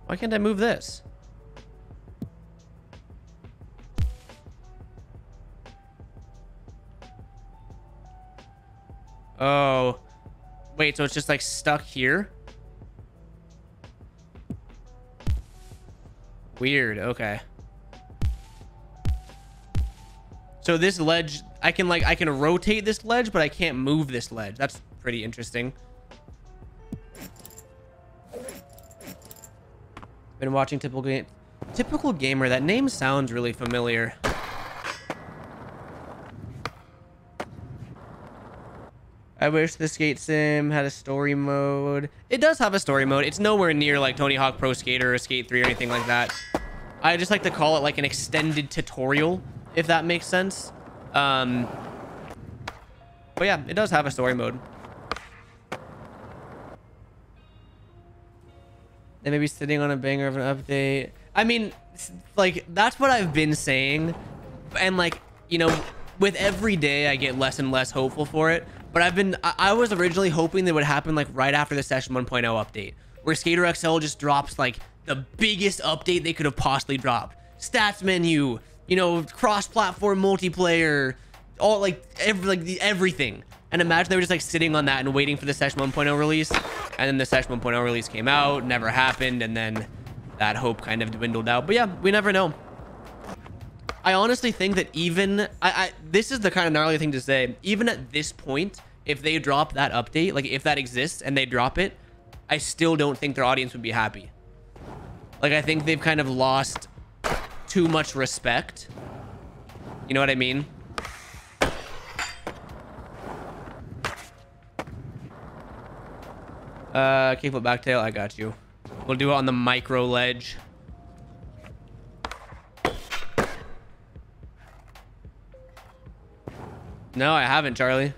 Why can't I move this? Oh. Wait, so it's just like stuck here? Weird. Okay. So this ledge, I can like, I can rotate this ledge, but I can't move this ledge. That's pretty interesting. Been watching typical game, typical gamer. That name sounds really familiar. I wish the skate sim had a story mode. It does have a story mode. It's nowhere near like Tony Hawk Pro Skater or Skate 3 or anything like that. I just like to call it like an extended tutorial, if that makes sense. Um, but yeah, it does have a story mode. They may be sitting on a banger of an update. I mean, like, that's what I've been saying. And like, you know, with every day I get less and less hopeful for it. But I've been, I, I was originally hoping that would happen like right after the session 1.0 update, where Skater XL just drops like the biggest update they could have possibly dropped. Stats menu, you know, cross-platform multiplayer, all like every like the, everything. And imagine they were just like sitting on that and waiting for the session 1.0 release, and then the session 1.0 release came out, never happened, and then that hope kind of dwindled out. But yeah, we never know. I honestly think that even I, I this is the kind of gnarly thing to say. Even at this point, if they drop that update, like if that exists and they drop it, I still don't think their audience would be happy. Like I think they've kind of lost too much respect. You know what I mean? Uh, kickflip backtail, I got you. We'll do it on the micro ledge. No, I haven't, Charlie.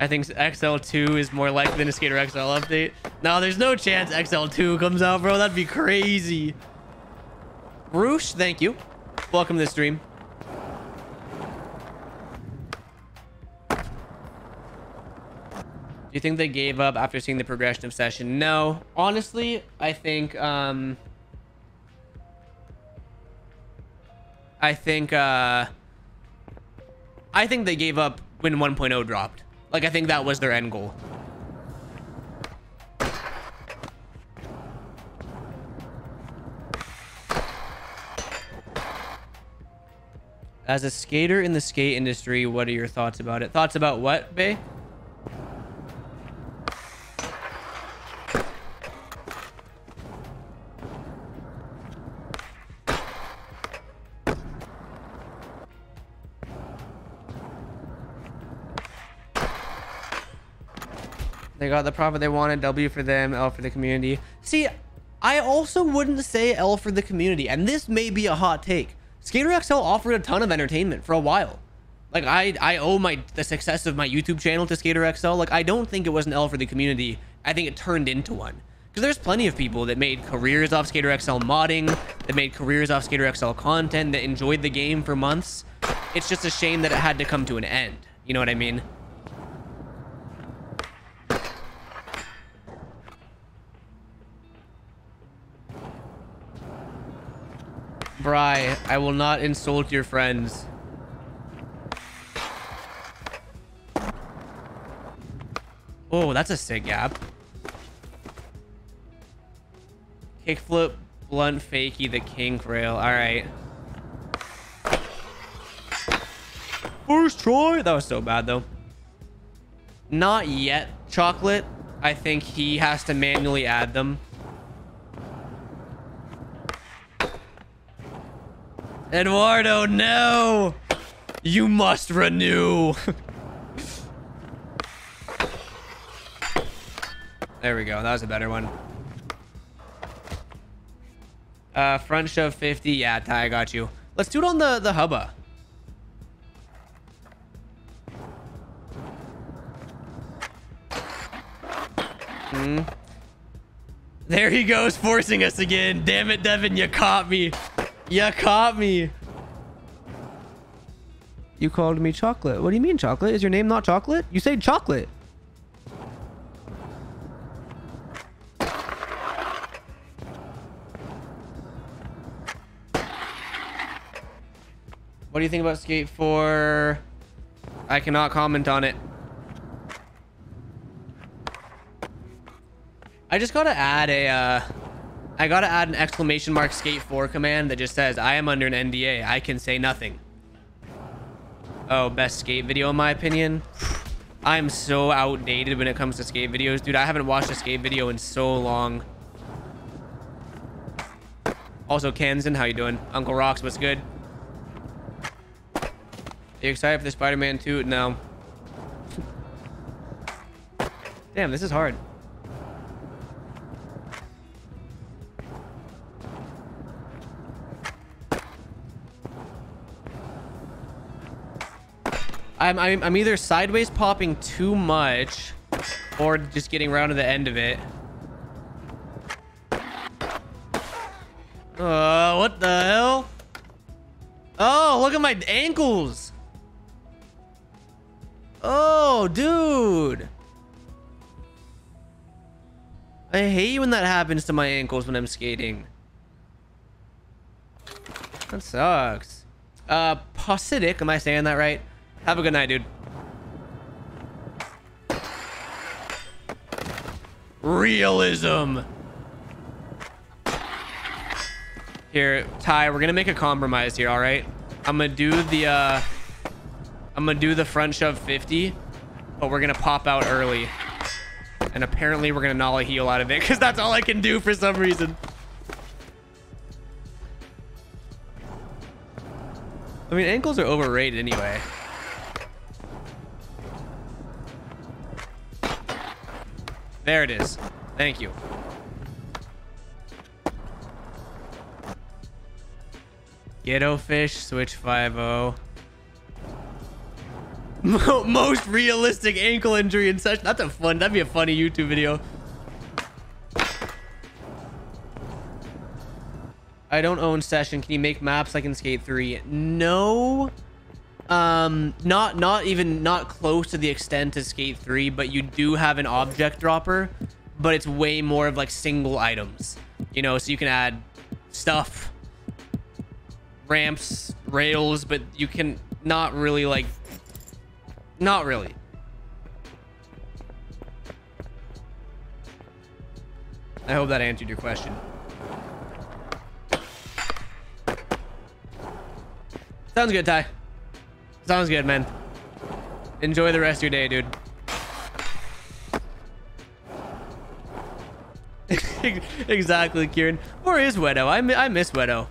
I think XL2 is more likely than a Skater XL update. No, there's no chance XL2 comes out, bro. That'd be crazy. Roosh, thank you. Welcome to the stream. Do you think they gave up after seeing the progression of session? No. Honestly, I think um I think uh I think they gave up when 1.0 dropped. Like I think that was their end goal. As a skater in the skate industry, what are your thoughts about it? Thoughts about what, Bay? Got the profit they wanted. W for them, L for the community. See, I also wouldn't say L for the community, and this may be a hot take. Skater XL offered a ton of entertainment for a while. Like I, I owe my the success of my YouTube channel to Skater XL. Like I don't think it was an L for the community. I think it turned into one. Because there's plenty of people that made careers off Skater XL modding, that made careers off Skater XL content, that enjoyed the game for months. It's just a shame that it had to come to an end. You know what I mean? Bry, I will not insult your friends. Oh, that's a sick gap. Kickflip, blunt fakie, the king rail. All right. First try. That was so bad, though. Not yet, Chocolate. I think he has to manually add them. Eduardo, no! You must renew. there we go. That was a better one. Uh, front shove 50. Yeah, Ty, I got you. Let's do it on the, the hubba. Hmm. There he goes, forcing us again. Damn it, Devin, you caught me. You caught me. You called me chocolate. What do you mean chocolate? Is your name not chocolate? You say chocolate. What do you think about Skate 4? I cannot comment on it. I just gotta add a, uh, I gotta add an exclamation mark skate 4 command that just says, I am under an NDA. I can say nothing. Oh, best skate video in my opinion. I'm so outdated when it comes to skate videos. Dude, I haven't watched a skate video in so long. Also, Kansan, how you doing? Uncle Rocks, what's good? Are you excited for the Spider-Man 2? No. Damn, this is hard. I'm, I'm, I'm either sideways popping too much or just getting around to the end of it. Uh, what the hell? Oh, look at my ankles. Oh, dude. I hate when that happens to my ankles when I'm skating. That sucks. Uh, Positic, am I saying that right? Have a good night, dude. Realism. Here, Ty, we're gonna make a compromise here, all right? I'm gonna do the, uh, I'm gonna do the front shove 50, but we're gonna pop out early. And apparently we're gonna nollie heel out of it, because that's all I can do for some reason. I mean, ankles are overrated anyway. There it is. Thank you. Ghetto fish, switch 5-0. Most realistic ankle injury in such. That's a fun. That'd be a funny YouTube video. I don't own session. Can you make maps like in Skate 3? No um not not even not close to the extent of skate 3 but you do have an object dropper but it's way more of like single items. You know so you can add stuff ramps rails but you can not really like not really. I hope that answered your question. Sounds good ty Sounds good, man. Enjoy the rest of your day, dude. exactly, Kieran. Where is Wedo? I, I miss Wedo.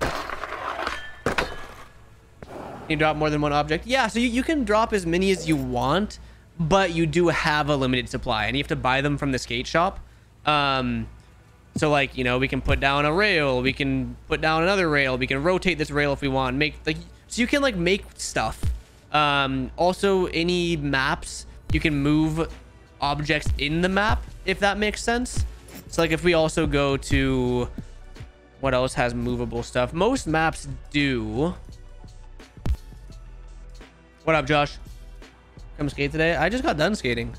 You drop more than one object? Yeah, so you, you can drop as many as you want, but you do have a limited supply, and you have to buy them from the skate shop. Um, so, like, you know, we can put down a rail, we can put down another rail, we can rotate this rail if we want, make, like, so you can, like, make stuff. Um, also, any maps, you can move objects in the map, if that makes sense. So, like, if we also go to... What else has movable stuff? Most maps do. What up, Josh? Come skate today? I just got done skating.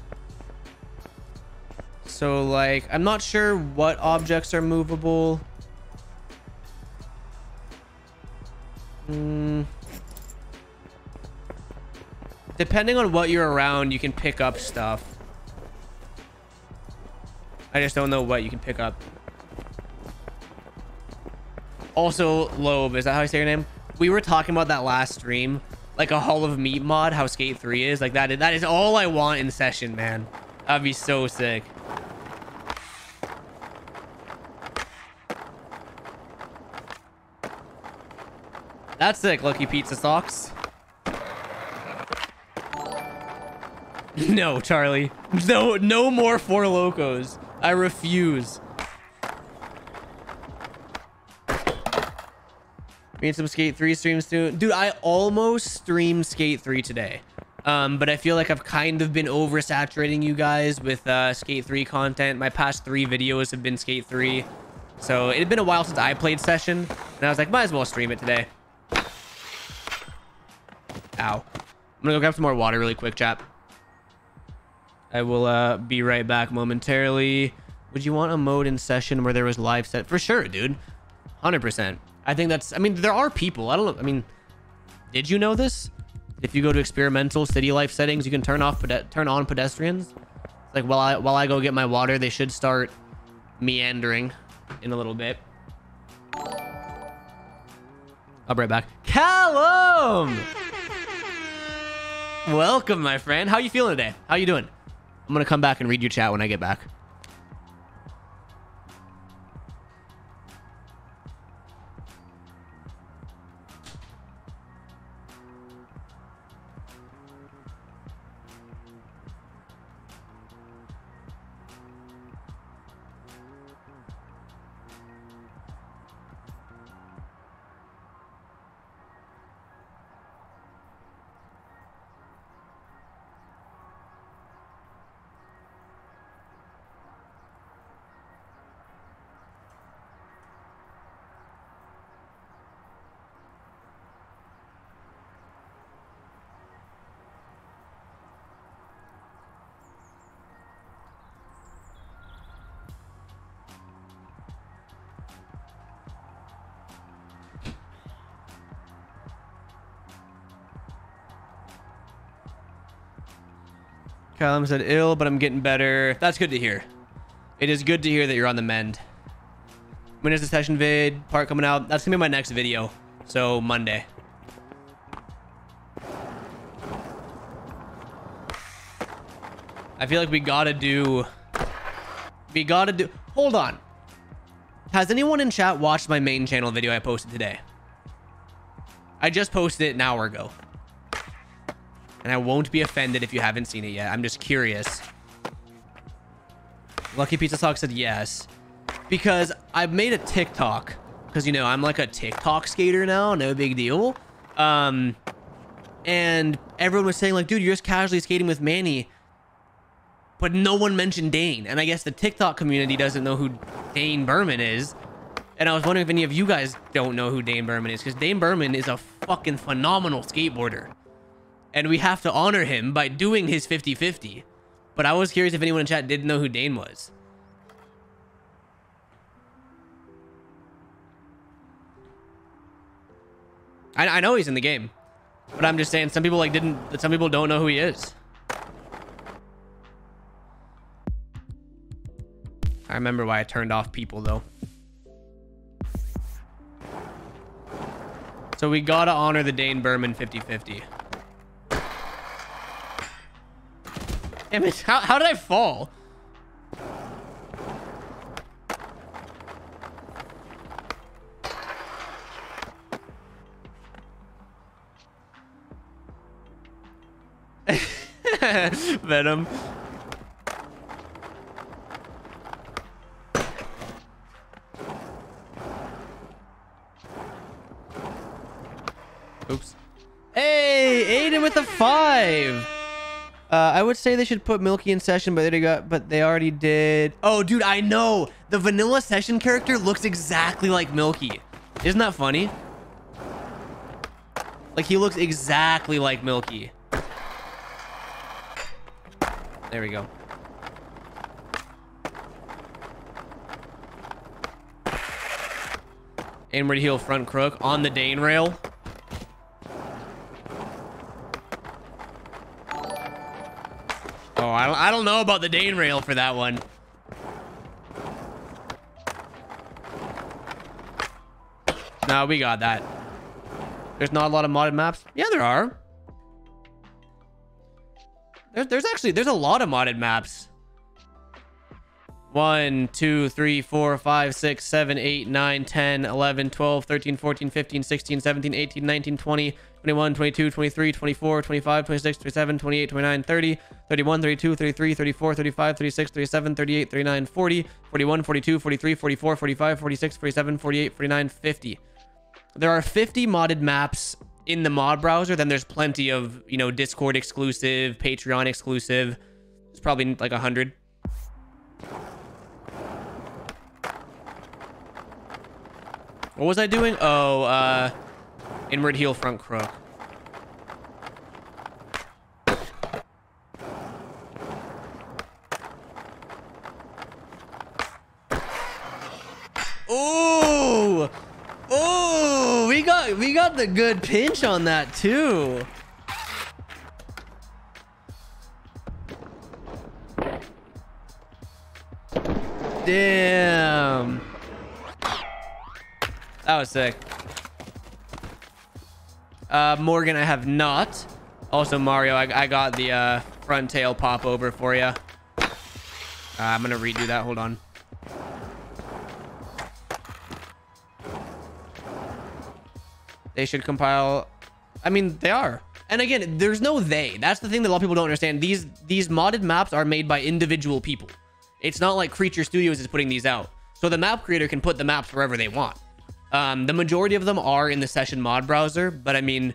So, like, I'm not sure what objects are movable. Hmm depending on what you're around, you can pick up stuff. I just don't know what you can pick up. Also, Loeb, is that how I say your name? We were talking about that last stream. Like a Hall of Meat mod, how Skate 3 is. Like that, that is all I want in session, man. That'd be so sick. That's sick, Lucky Pizza Socks. No, Charlie. No, no more Four Lokos. I refuse. We need some Skate 3 streams soon. Dude, I almost streamed Skate 3 today. Um, but I feel like I've kind of been oversaturating you guys with uh, Skate 3 content. My past three videos have been Skate 3. So it had been a while since I played Session. And I was like, might as well stream it today. Ow. I'm gonna go grab some more water really quick, chap. I will uh, be right back momentarily. Would you want a mode in Session where there was live set? For sure, dude. 100%. I think that's... I mean, there are people. I don't know. I mean, did you know this? If you go to experimental city life settings, you can turn off turn on pedestrians. It's Like while I while I go get my water, they should start meandering in a little bit. I'll be right back. Callum! Welcome, my friend. How you feeling today? How you doing? I'm gonna come back and read your chat when I get back. Callum said ill, but I'm getting better. That's good to hear. It is good to hear that you're on the mend. When is the session vid part coming out? That's gonna be my next video. So Monday. I feel like we gotta do... We gotta do... Hold on. Has anyone in chat watched my main channel video I posted today? I just posted it an hour ago. And I won't be offended if you haven't seen it yet. I'm just curious. Lucky Pizza Talk said yes. Because I've made a TikTok. Because, you know, I'm like a TikTok skater now. No big deal. Um, and everyone was saying, like, dude, you're just casually skating with Manny. But no one mentioned Dane. And I guess the TikTok community doesn't know who Dane Burman is. And I was wondering if any of you guys don't know who Dane Burman is. Because Dane Burman is a fucking phenomenal skateboarder and we have to honor him by doing his 50-50. But I was curious if anyone in chat didn't know who Dane was. I, I know he's in the game, but I'm just saying some people like didn't. Some people don't know who he is. I remember why I turned off people though. So we gotta honor the Dane Burman 50-50. Damn it. How, how did I fall? Venom. Oops. Hey, Aiden with a five. Uh, I would say they should put Milky in session, but they got, but they already did. Oh, dude, I know the vanilla session character looks exactly like Milky. Isn't that funny? Like he looks exactly like Milky. There we go. Inward heel front crook on the Dane rail. Don't, know about the Dane rail for that one. No, we got that. There's not a lot of modded maps. Yeah, there are. There's, there's actually, there's a lot of modded maps. 1, 2, 3, 4, 5, 6, 7, 8, 9, 10, 11, 12, 13, 14, 15, 16, 17, 18, 19, 20, 21, 22, 23, 24, 25, 26, 27, 28, 29, 30, 31, 32, 33, 34, 35, 36, 37, 38, 39, 40, 41, 42, 43, 44, 45, 46, 47, 48, 49, 50. There are 50 modded maps in the mod browser. Then there's plenty of, you know, Discord exclusive, Patreon exclusive. It's probably like 100. What was I doing? Oh, uh, inward heel front crook. Ooh! Ooh! We got we got the good pinch on that too. Damn. That was sick. Uh, Morgan, I have not. Also, Mario, I, I got the uh, front tail pop over for you. Uh, I'm going to redo that. Hold on. They should compile. I mean, they are. And again, there's no they. That's the thing that a lot of people don't understand. These these modded maps are made by individual people. It's not like Creature Studios is putting these out. So the map creator can put the maps wherever they want. Um, the majority of them are in the session mod browser, but I mean,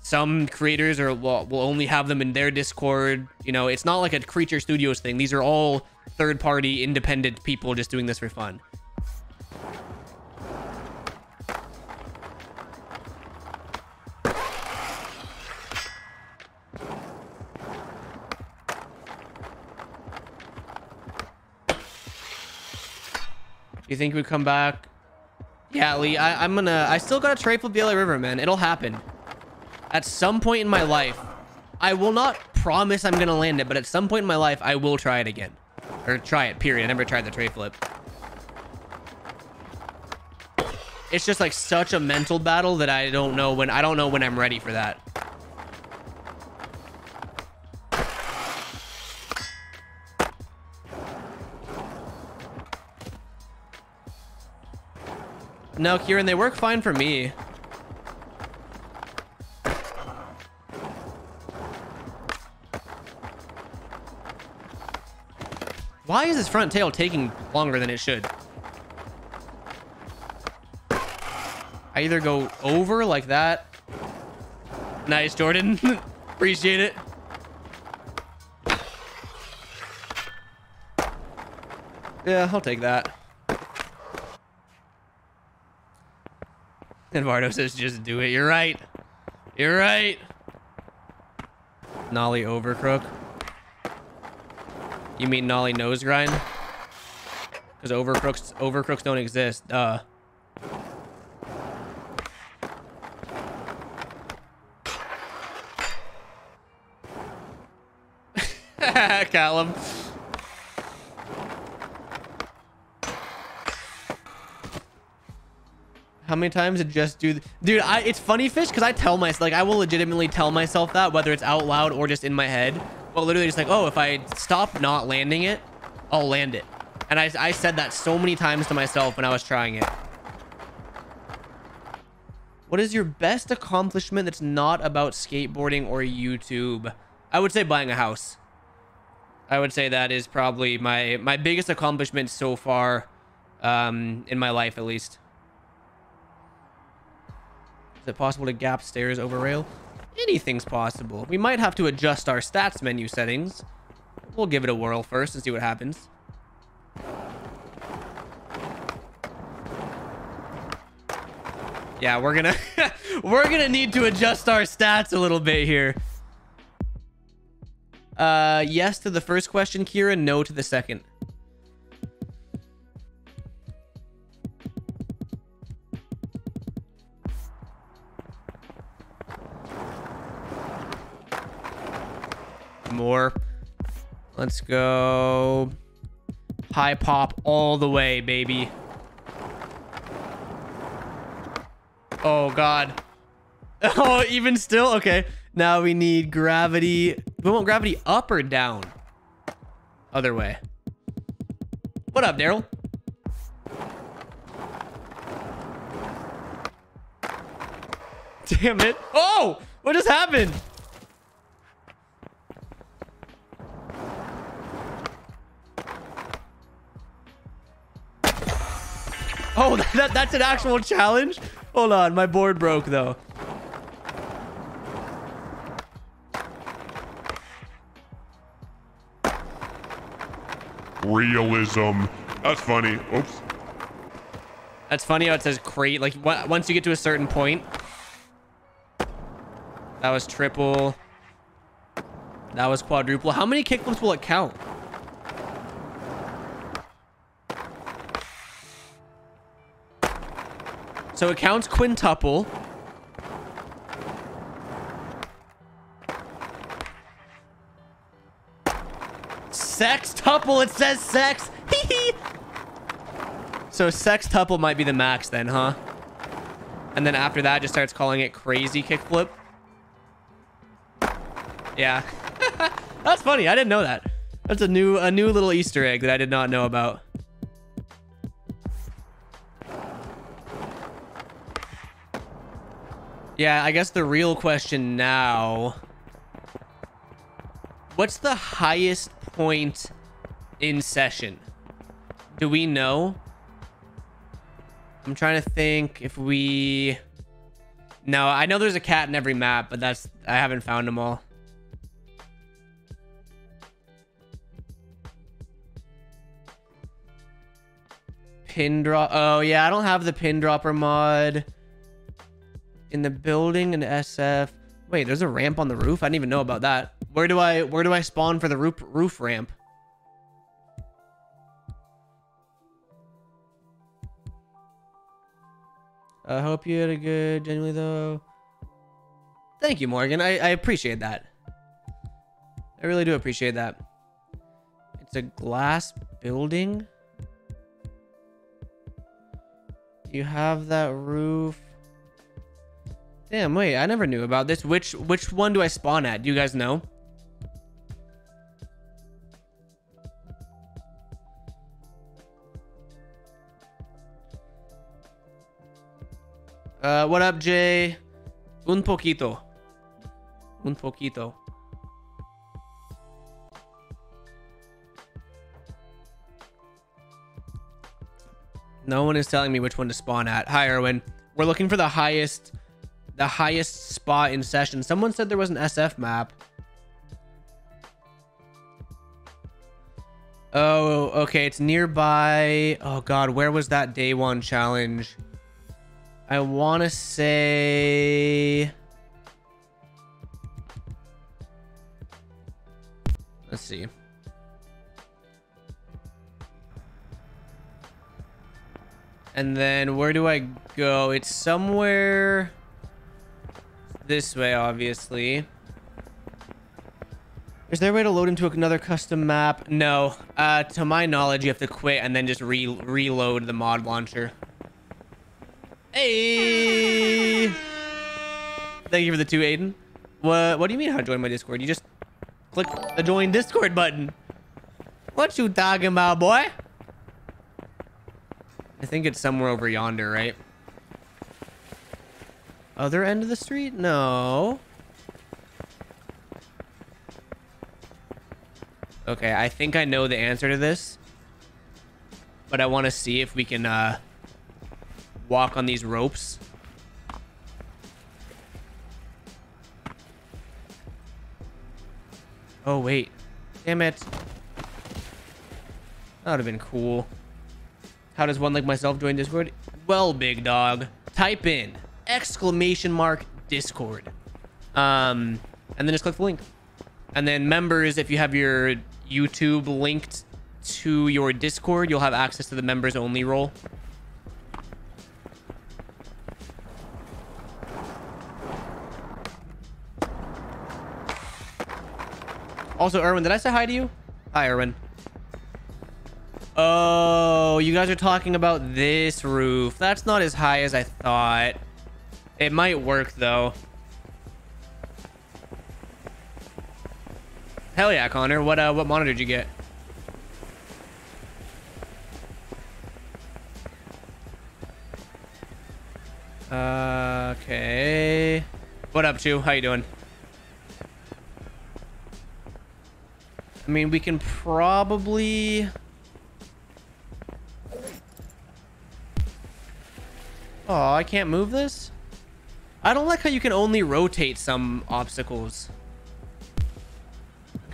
some creators are will, will only have them in their Discord. You know, it's not like a Creature Studios thing. These are all third-party, independent people just doing this for fun. You think we come back? Yeah, Lee, I, am gonna... I still got a trade for the LA River, man. It'll happen. At some point in my life, I will not promise I'm gonna land it, but at some point in my life, I will try it again. Or try it, period. I never tried the tray flip. It's just like such a mental battle that I don't know when... I don't know when I'm ready for that. No, Kieran, they work fine for me. Why is his front tail taking longer than it should? I either go over like that. Nice, Jordan. Appreciate it. Yeah, I'll take that. Eduardo says, just do it. You're right. You're right. Nollie overcrook. You mean Nollie nose grind? Because overcrooks overcrooks don't exist. Uh. Callum. How many times did just do? Dude, I it's funny fish because I tell myself like I will legitimately tell myself that whether it's out loud or just in my head. But literally just like, oh, if I stop not landing it, I'll land it. And I, I said that so many times to myself when I was trying it. What is your best accomplishment that's not about skateboarding or YouTube? I would say buying a house. I would say that is probably my my biggest accomplishment so far um, in my life, at least. Is it possible to gap stairs over rail? Anything's possible. We might have to adjust our stats menu settings. We'll give it a whirl first and see what happens. Yeah, we're gonna we're gonna need to adjust our stats a little bit here. Uh, yes to the first question, Kira. No to the second. More. Let's go high pop all the way, baby. Oh, God. Oh, even still? Okay. Now we need gravity. We want gravity up or down? Other way. What up, Daryl? Damn it. Oh, what just happened? Oh, that, that's an actual challenge? Hold on, my board broke though. Realism. That's funny. Oops. That's funny how it says crate. Like once you get to a certain point. That was triple. That was quadruple. How many kickflips will it count? So it counts quintuple. Sextuple, it says sex. so sextuple might be the max then, huh? And then after that, just starts calling it crazy kickflip. Yeah. That's funny. I didn't know that. That's a new a new little Easter egg that I did not know about. Yeah, I guess the real question now... What's the highest point in session? Do we know? I'm trying to think if we... No, I know there's a cat in every map, but that's... I haven't found them all. Pin drop... Oh, yeah, I don't have the pin dropper mod in the building in SF. Wait, there's a ramp on the roof? I didn't even know about that. Where do I where do I spawn for the roof roof ramp? I hope you had a good genuinely though. Thank you, Morgan. I, I appreciate that. I really do appreciate that. It's a glass building. You have that roof. Damn, wait, I never knew about this. Which which one do I spawn at? Do you guys know? Uh, what up, Jay? Un poquito. Un poquito. No one is telling me which one to spawn at. Hi, Erwin. We're looking for the highest the highest spot in session. Someone said there was an SF map. Oh, okay. It's nearby. Oh, God. Where was that day one challenge? I want to say... Let's see. And then where do I go? It's somewhere this way, obviously. Is there a way to load into another custom map? No. Uh, to my knowledge, you have to quit and then just re reload the mod launcher. Hey! Thank you for the two, Aiden. What, what do you mean how to join my Discord? You just click the join Discord button. What you talking about, boy? I think it's somewhere over yonder, right? Other end of the street? No. Okay, I think I know the answer to this. But I want to see if we can uh, walk on these ropes. Oh, wait. Damn it. That would have been cool. How does one like myself join Discord? Well, big dog. Type in exclamation mark Discord. Um, and then just click the link. And then members, if you have your YouTube linked to your Discord, you'll have access to the members only role. Also, Erwin, did I say hi to you? Hi, Erwin. Oh, you guys are talking about this roof. That's not as high as I thought. It might work, though. Hell yeah, Connor. What, uh, what monitor did you get? Uh, okay. What up, to? How you doing? I mean, we can probably... Oh, I can't move this? I don't like how you can only rotate some obstacles.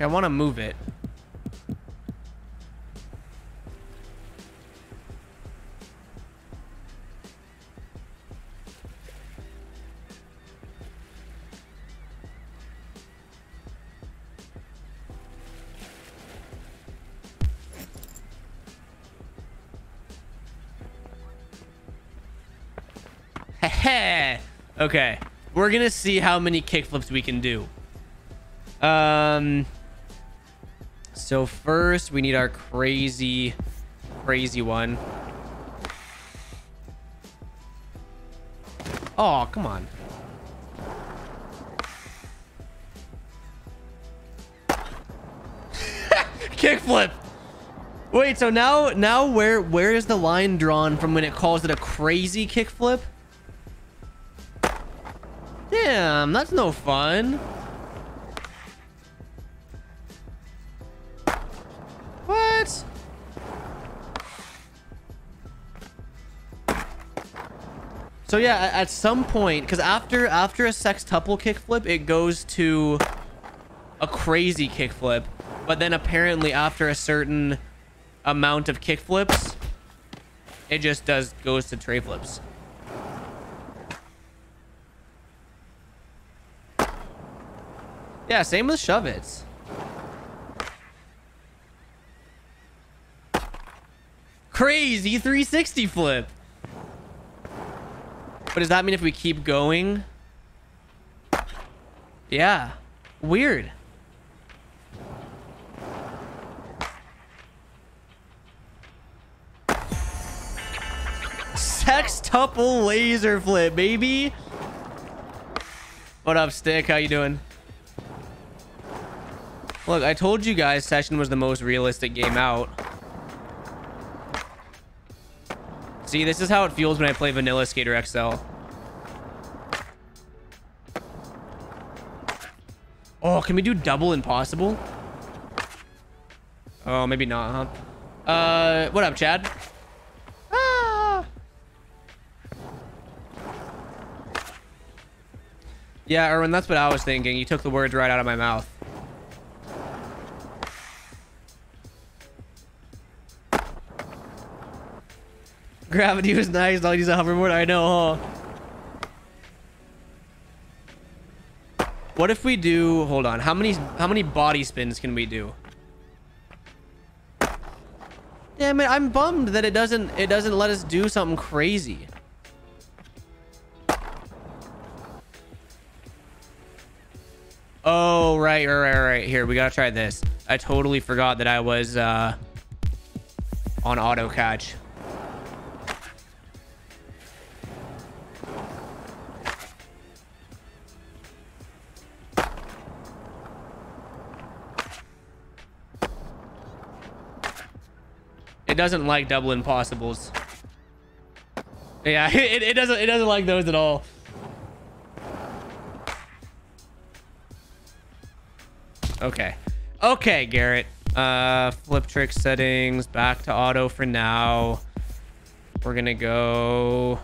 I want to move it. Okay. We're gonna see how many kickflips we can do. Um. So first, we need our crazy, crazy one. Oh, come on. Kickflip. Wait, so now now where where is the line drawn from when it calls it a crazy kickflip? Damn, that's no fun. What? So yeah, at some point, because after after a sextuple kickflip, it goes to a crazy kickflip. But then apparently after a certain amount of kickflips, it just does goes to tray flips. Yeah, same with shove its. Crazy 360 flip. But does that mean if we keep going? Yeah. Weird. Sextuple laser flip, baby. What up, Stick? How you doing? Look, I told you guys Session was the most realistic game out. See, this is how it feels when I play Vanilla Skater XL. Oh, can we do double impossible? Oh, maybe not, huh? Uh, what up, Chad? Ah! Yeah, Erwin, that's what I was thinking. You took the words right out of my mouth. Gravity was nice. I'll use a hoverboard. I know, huh? What if we do... Hold on. How many how many body spins can we do? Damn it. I'm bummed that it doesn't it doesn't let us do something crazy. Oh, right, right, right, right. Here, we gotta try this. I totally forgot that I was uh, on auto catch. It doesn't like double impossibles. Yeah, it, it doesn't it doesn't like those at all. Okay. Okay, Garrett. Uh flip trick settings, back to auto for now. We're gonna go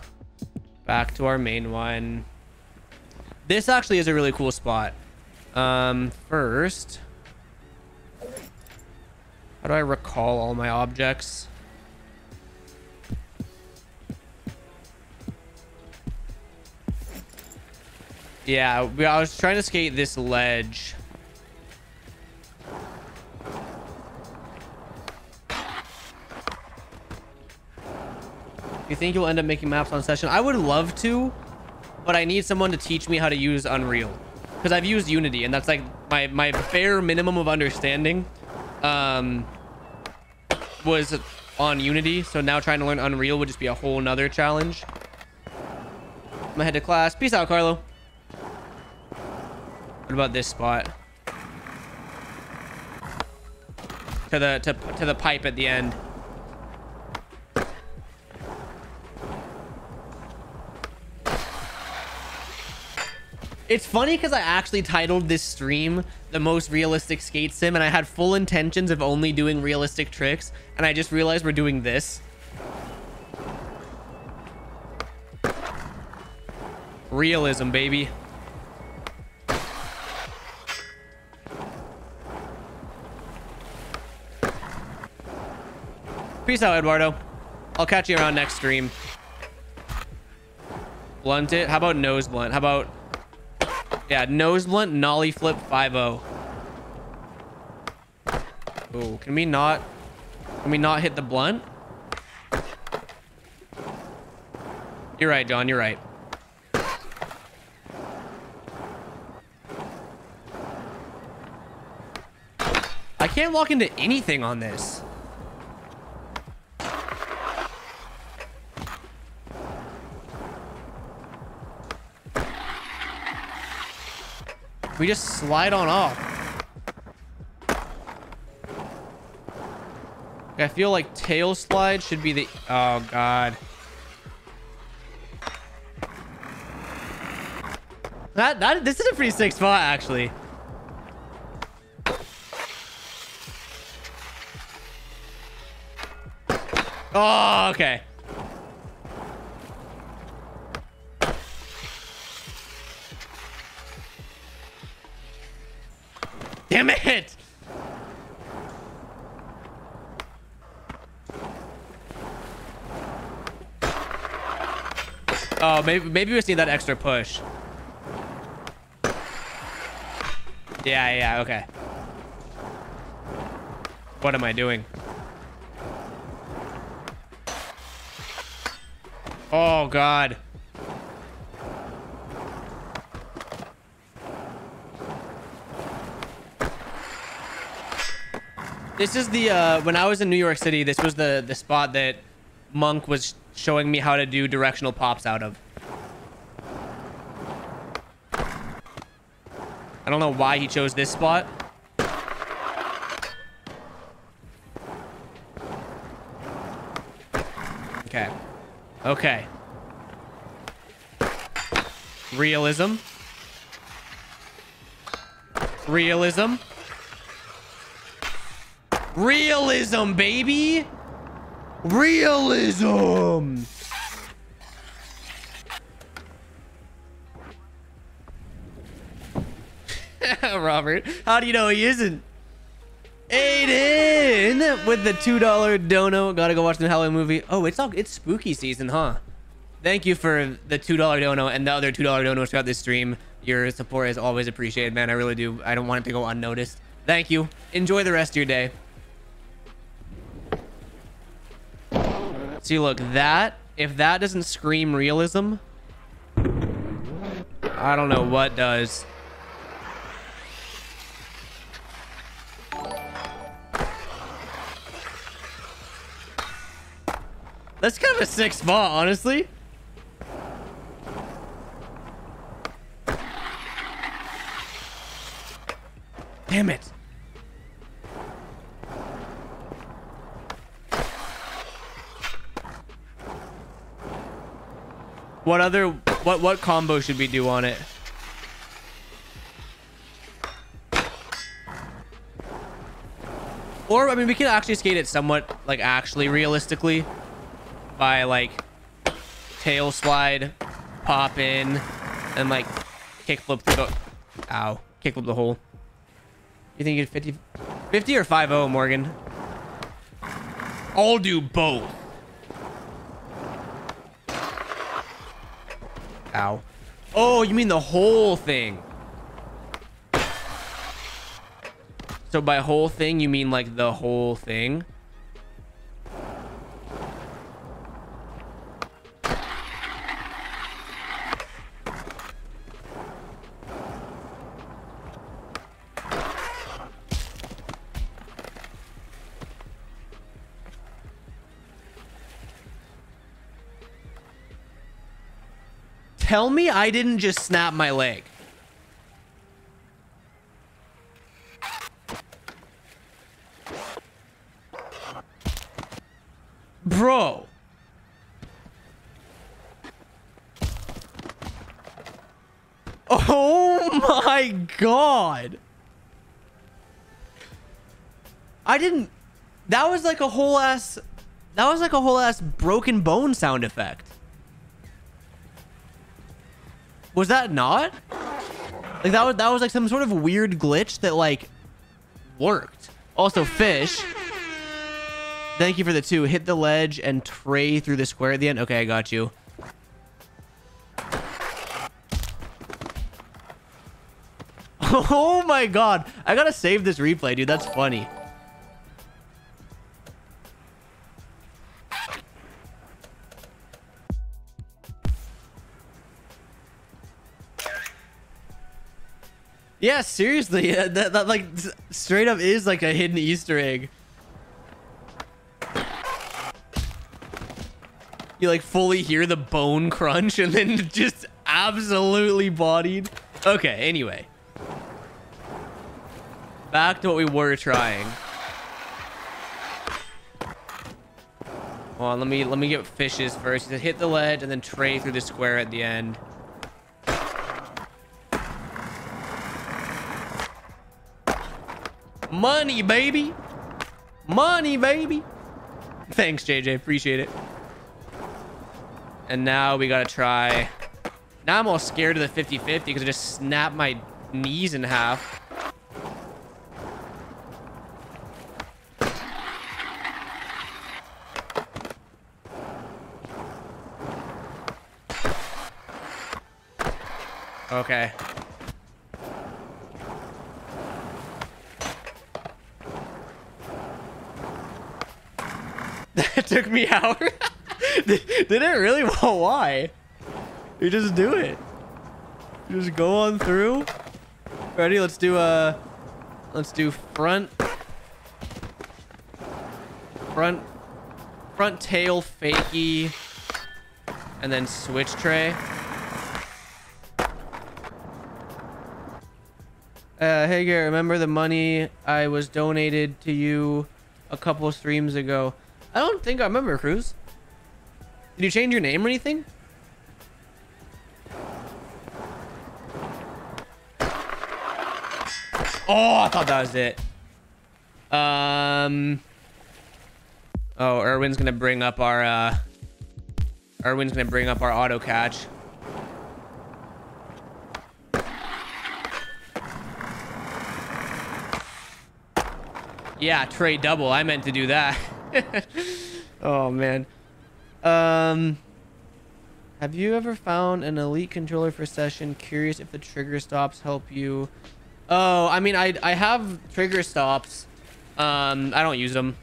back to our main one. This actually is a really cool spot. Um first how do I recall all my objects? Yeah, I was trying to skate this ledge. You think you'll end up making maps on session? I would love to, but I need someone to teach me how to use Unreal. Because I've used Unity, and that's like my, my bare minimum of understanding um, was on Unity, so now trying to learn Unreal would just be a whole nother challenge. I'm gonna head to class. Peace out, Carlo. What about this spot? To the to, to the pipe at the end. It's funny because I actually titled this stream the most realistic skate sim and I had full intentions of only doing realistic tricks and I just realized we're doing this. Realism, baby. Peace out, Eduardo. I'll catch you around next stream. Blunt it. How about nose blunt? How about... Yeah, nose blunt, nollie flip 5-0. Oh, can we not... Can we not hit the blunt? You're right, John. You're right. I can't walk into anything on this. We just slide on off. I feel like tail slide should be the... Oh, God. That, that, this is a pretty sick spot, actually. Oh, okay. Damn it! Oh, maybe maybe we just need that extra push. Yeah, yeah, okay. What am I doing? Oh, God. This is the, uh, when I was in New York City, this was the, the spot that Monk was showing me how to do directional pops out of. I don't know why he chose this spot. Okay. Okay. Realism. Realism. Realism, baby. Realism. Robert, how do you know he isn't? Aiden with the $2 dono. Gotta go watch the Halloween movie. Oh, it's all it's spooky season, huh? Thank you for the $2 dono and the other $2 donos throughout this stream. Your support is always appreciated, man. I really do. I don't want it to go unnoticed. Thank you. Enjoy the rest of your day. See, look, that, if that doesn't scream realism, I don't know what does. That's kind of a sick spot, honestly. Damn it. What other what what combo should we do on it? Or I mean we can actually skate it somewhat like actually realistically by like tail slide, pop in, and like kickflip through the ow, kickflip the hole. You think you get 50 50 or 5 Morgan? I'll do both. Ow. Oh, you mean the whole thing. So by whole thing, you mean like the whole thing? Tell me I didn't just snap my leg. Bro. Oh my god. I didn't that was like a whole ass that was like a whole ass broken bone sound effect. Was that not? Like that was that was like some sort of weird glitch that like worked. Also fish. Thank you for the two. Hit the ledge and tray through the square at the end. Okay, I got you. Oh my god. I gotta save this replay, dude. That's funny. Yeah, seriously. Yeah, that, that like straight up is like a hidden Easter egg. You like fully hear the bone crunch and then just absolutely bodied. Okay, anyway. Back to what we were trying. Hold on, let me let me get fishes first. Hit the ledge and then tray through the square at the end. Money, baby. Money, baby. Thanks, JJ. Appreciate it. And now we gotta try. Now I'm all scared of the 50-50 because I just snapped my knees in half. Okay. That took me out. did, did it really? Well, why? You just do it. You just go on through. Ready? Let's do a. Let's do front. Front. Front tail fakie. And then switch tray. Uh, hey Garrett, remember the money I was donated to you a couple streams ago? I don't think I remember, Cruz. Did you change your name or anything? Oh, I thought that was it. Um. Oh, Erwin's gonna bring up our. Uh, Erwin's gonna bring up our auto catch. Yeah, trade double. I meant to do that. oh man. Um. Have you ever found an elite controller for session? Curious if the trigger stops help you. Oh, I mean, I I have trigger stops. Um, I don't use them.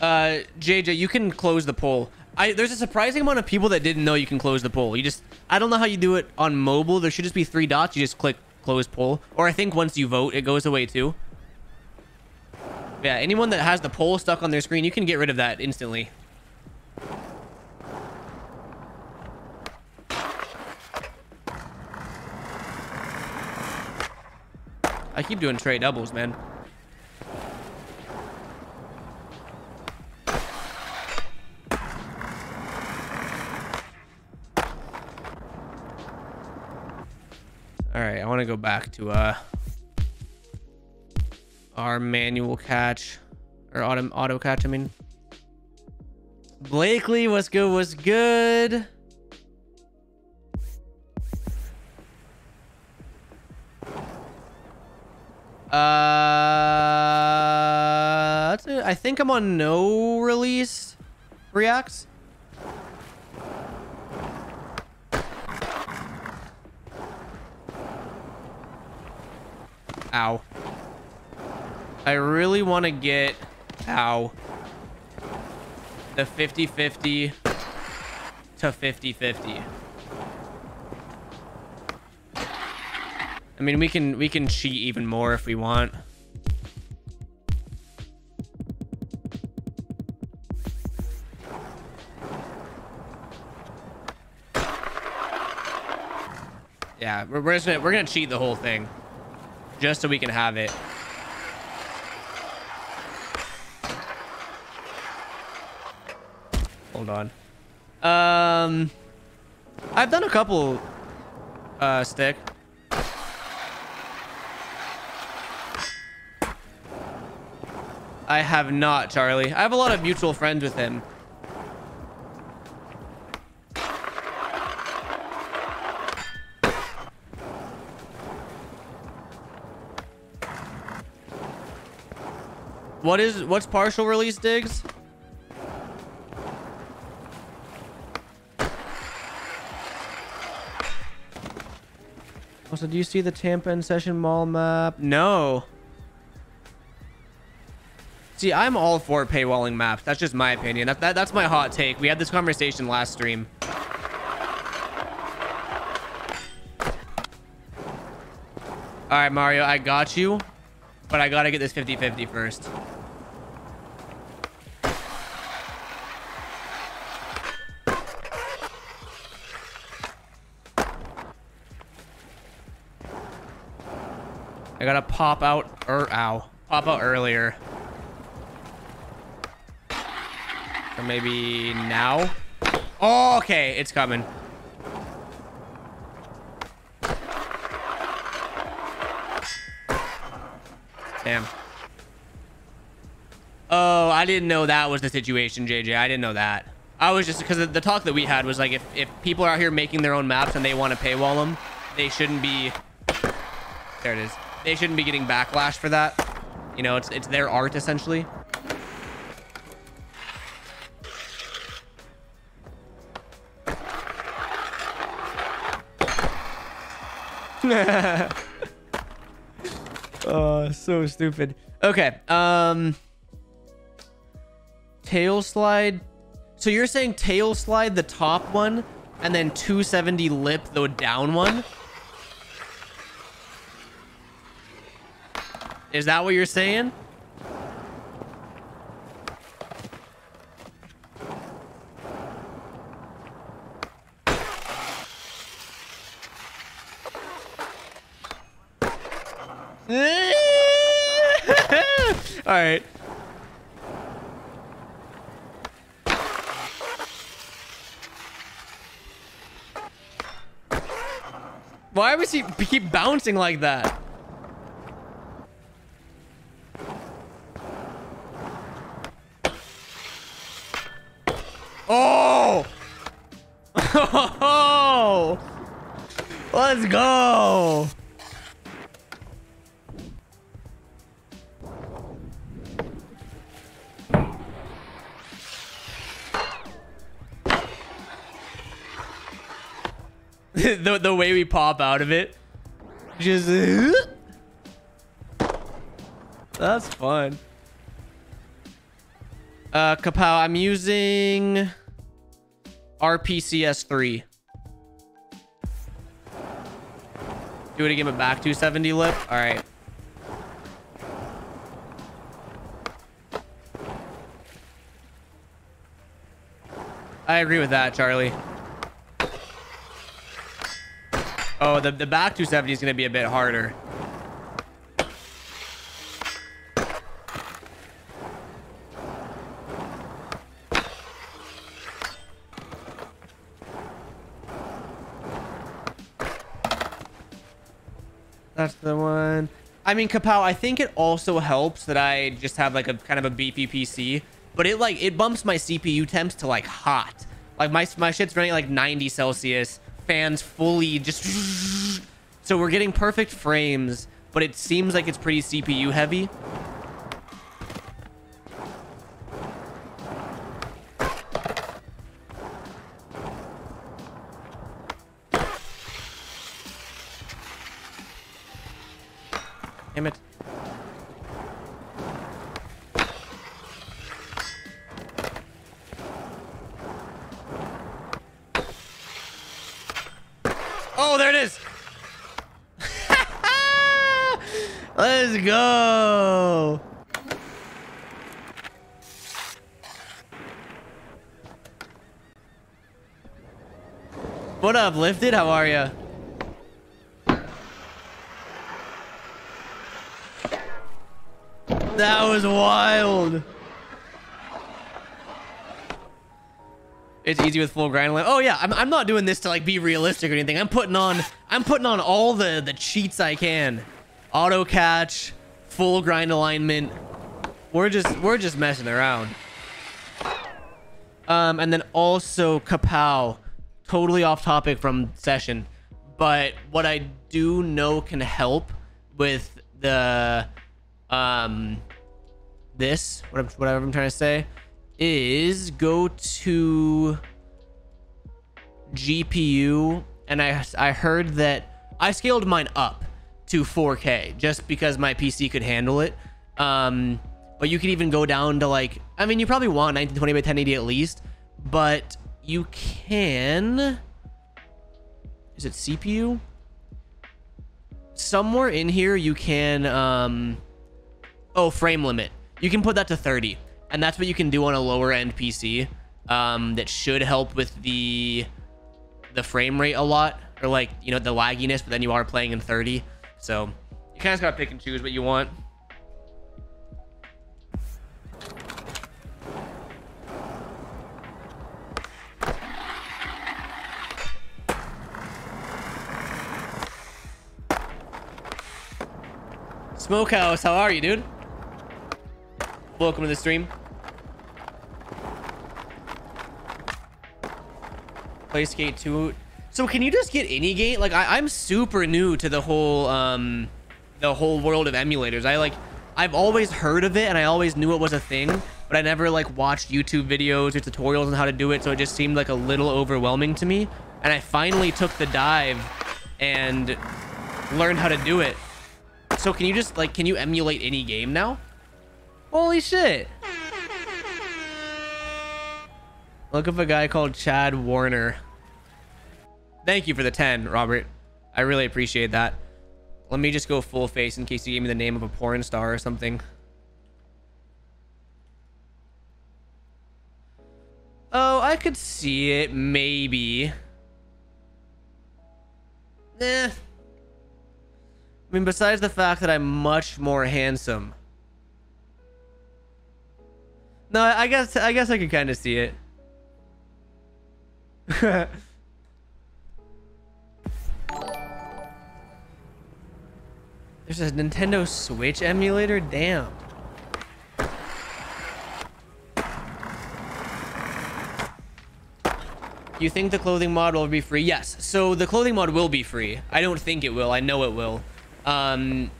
Uh, JJ, you can close the poll. I there's a surprising amount of people that didn't know you can close the poll. You just I don't know how you do it on mobile. There should just be three dots. You just click close poll. Or I think once you vote, it goes away too. Yeah, anyone that has the poll stuck on their screen, you can get rid of that instantly. I keep doing trade doubles, man. All right, I want to go back to uh our manual catch or auto auto catch. I mean, Blakely, what's good? What's good? Uh. I think I'm on no release reacts. Ow. I really want to get... Ow. The 50-50 to 50-50. I mean, we can we can cheat even more if we want. Yeah, we're, we're just gonna we're gonna cheat the whole thing, just so we can have it. Hold on. Um, I've done a couple. Uh, stick. I have not, Charlie. I have a lot of mutual friends with him. What is what's partial release digs? Also, do you see the Tampa and Session Mall map? No. See, I'm all for paywalling maps. That's just my opinion. That, that, that's my hot take. We had this conversation last stream. All right, Mario, I got you. But I gotta get this 50-50 first. I gotta pop out, or ow, pop out earlier. Or maybe now? Oh, okay, it's coming. Damn. Oh, I didn't know that was the situation, JJ. I didn't know that. I was just because the talk that we had was like if, if people are out here making their own maps and they want to paywall them, they shouldn't be. There it is. They shouldn't be getting backlash for that. You know, it's it's their art essentially. so stupid. Okay. Um tail slide. So you're saying tail slide the top one and then 270 lip the down one? Is that what you're saying? All right. Why was he keep bouncing like that? Pop out of it. Just... That's fun. Uh, Kapow, I'm using RPCS3. Do it again, but back 270 lip. All right. I agree with that, Charlie. Oh, the, the back 270 is going to be a bit harder. That's the one. I mean, Kapow, I think it also helps that I just have like a kind of a beefy PC, but it like it bumps my CPU temps to like hot. Like my my shit's running like 90 Celsius, fans fully just so we're getting perfect frames, but it seems like it's pretty CPU heavy. What up, Lifted? How are you? That was wild. It's easy with full grind. Oh yeah, I'm, I'm not doing this to like be realistic or anything. I'm putting on I'm putting on all the the cheats I can. Auto catch, full grind alignment. We're just we're just messing around. Um, and then also Kapow, totally off topic from session, but what I do know can help with the um this whatever I'm trying to say is go to GPU and I I heard that I scaled mine up to 4K just because my PC could handle it. Um, but you could even go down to like I mean you probably want 1920 by 1080 at least, but you can is it CPU? Somewhere in here you can um oh frame limit. You can put that to 30 and that's what you can do on a lower end PC. Um, that should help with the the frame rate a lot, or like you know the lagginess. But then you are playing in 30, so you kind of gotta pick and choose what you want. Smokehouse, how are you, dude? Welcome to the stream. Play Skate 2. So can you just get any gate? Like I, I'm super new to the whole um the whole world of emulators. I like I've always heard of it and I always knew it was a thing, but I never like watched YouTube videos or tutorials on how to do it, so it just seemed like a little overwhelming to me. And I finally took the dive and learned how to do it. So can you just like can you emulate any game now? Holy shit. Look up a guy called Chad Warner. Thank you for the 10, Robert. I really appreciate that. Let me just go full face in case you gave me the name of a porn star or something. Oh, I could see it, maybe. Eh. I mean, besides the fact that I'm much more handsome. No, I guess I guess I can kind of see it. There's a Nintendo Switch emulator? Damn. You think the clothing mod will be free? Yes. So the clothing mod will be free. I don't think it will. I know it will. Um,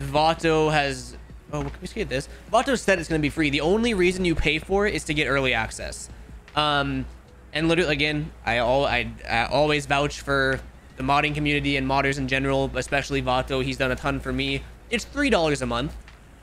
Vato has... Oh, can we skate this? Vato said it's going to be free. The only reason you pay for it is to get early access. Um, and literally, again, I, all, I, I always vouch for the modding community and modders in general, especially Vato. He's done a ton for me. It's $3 a month.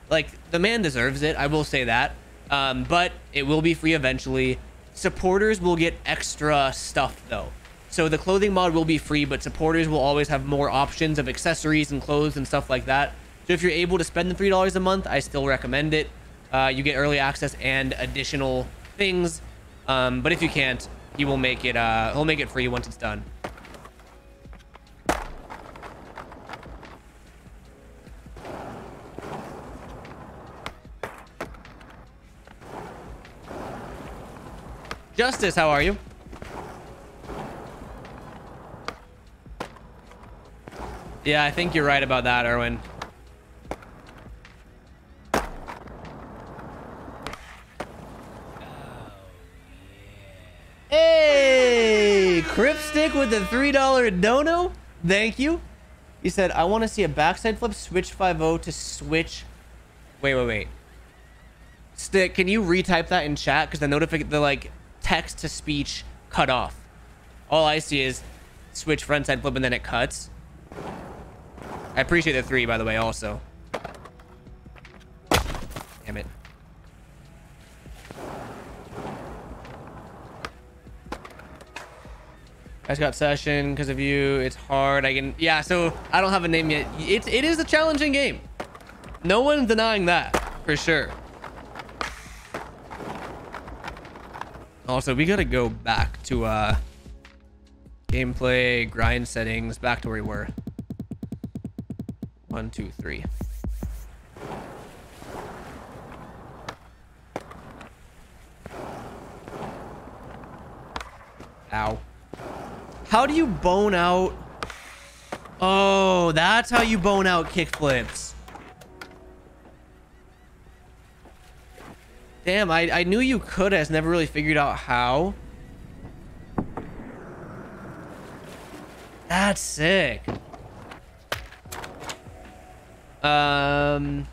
Like, the man deserves it. I will say that. Um, but it will be free eventually. Supporters will get extra stuff, though. So the clothing mod will be free, but supporters will always have more options of accessories and clothes and stuff like that. So if you're able to spend the $3 a month, I still recommend it. Uh, you get early access and additional things. Um, but if you can't, he will make it, uh, he'll make it free once it's done. Justice, how are you? Yeah, I think you're right about that, Erwin. Oh, hey, Cripstick with the $3 dono. Thank you. He said, I want to see a backside flip, switch 5-0 to switch. Wait, wait, wait. Stick, can you retype that in chat? Because the notification, the like text to speech cut off. All I see is switch frontside flip and then it cuts. I appreciate the three, by the way, also. Damn it. I just got session because of you. It's hard. I can, yeah, so I don't have a name yet. It, it is a challenging game. No one's denying that, for sure. Also, we gotta go back to uh, gameplay, grind settings, back to where we were. One, two, three. Ow. How do you bone out? Oh, that's how you bone out kickflips. Damn, I, I knew you could. I never really figured out how. That's sick. Um,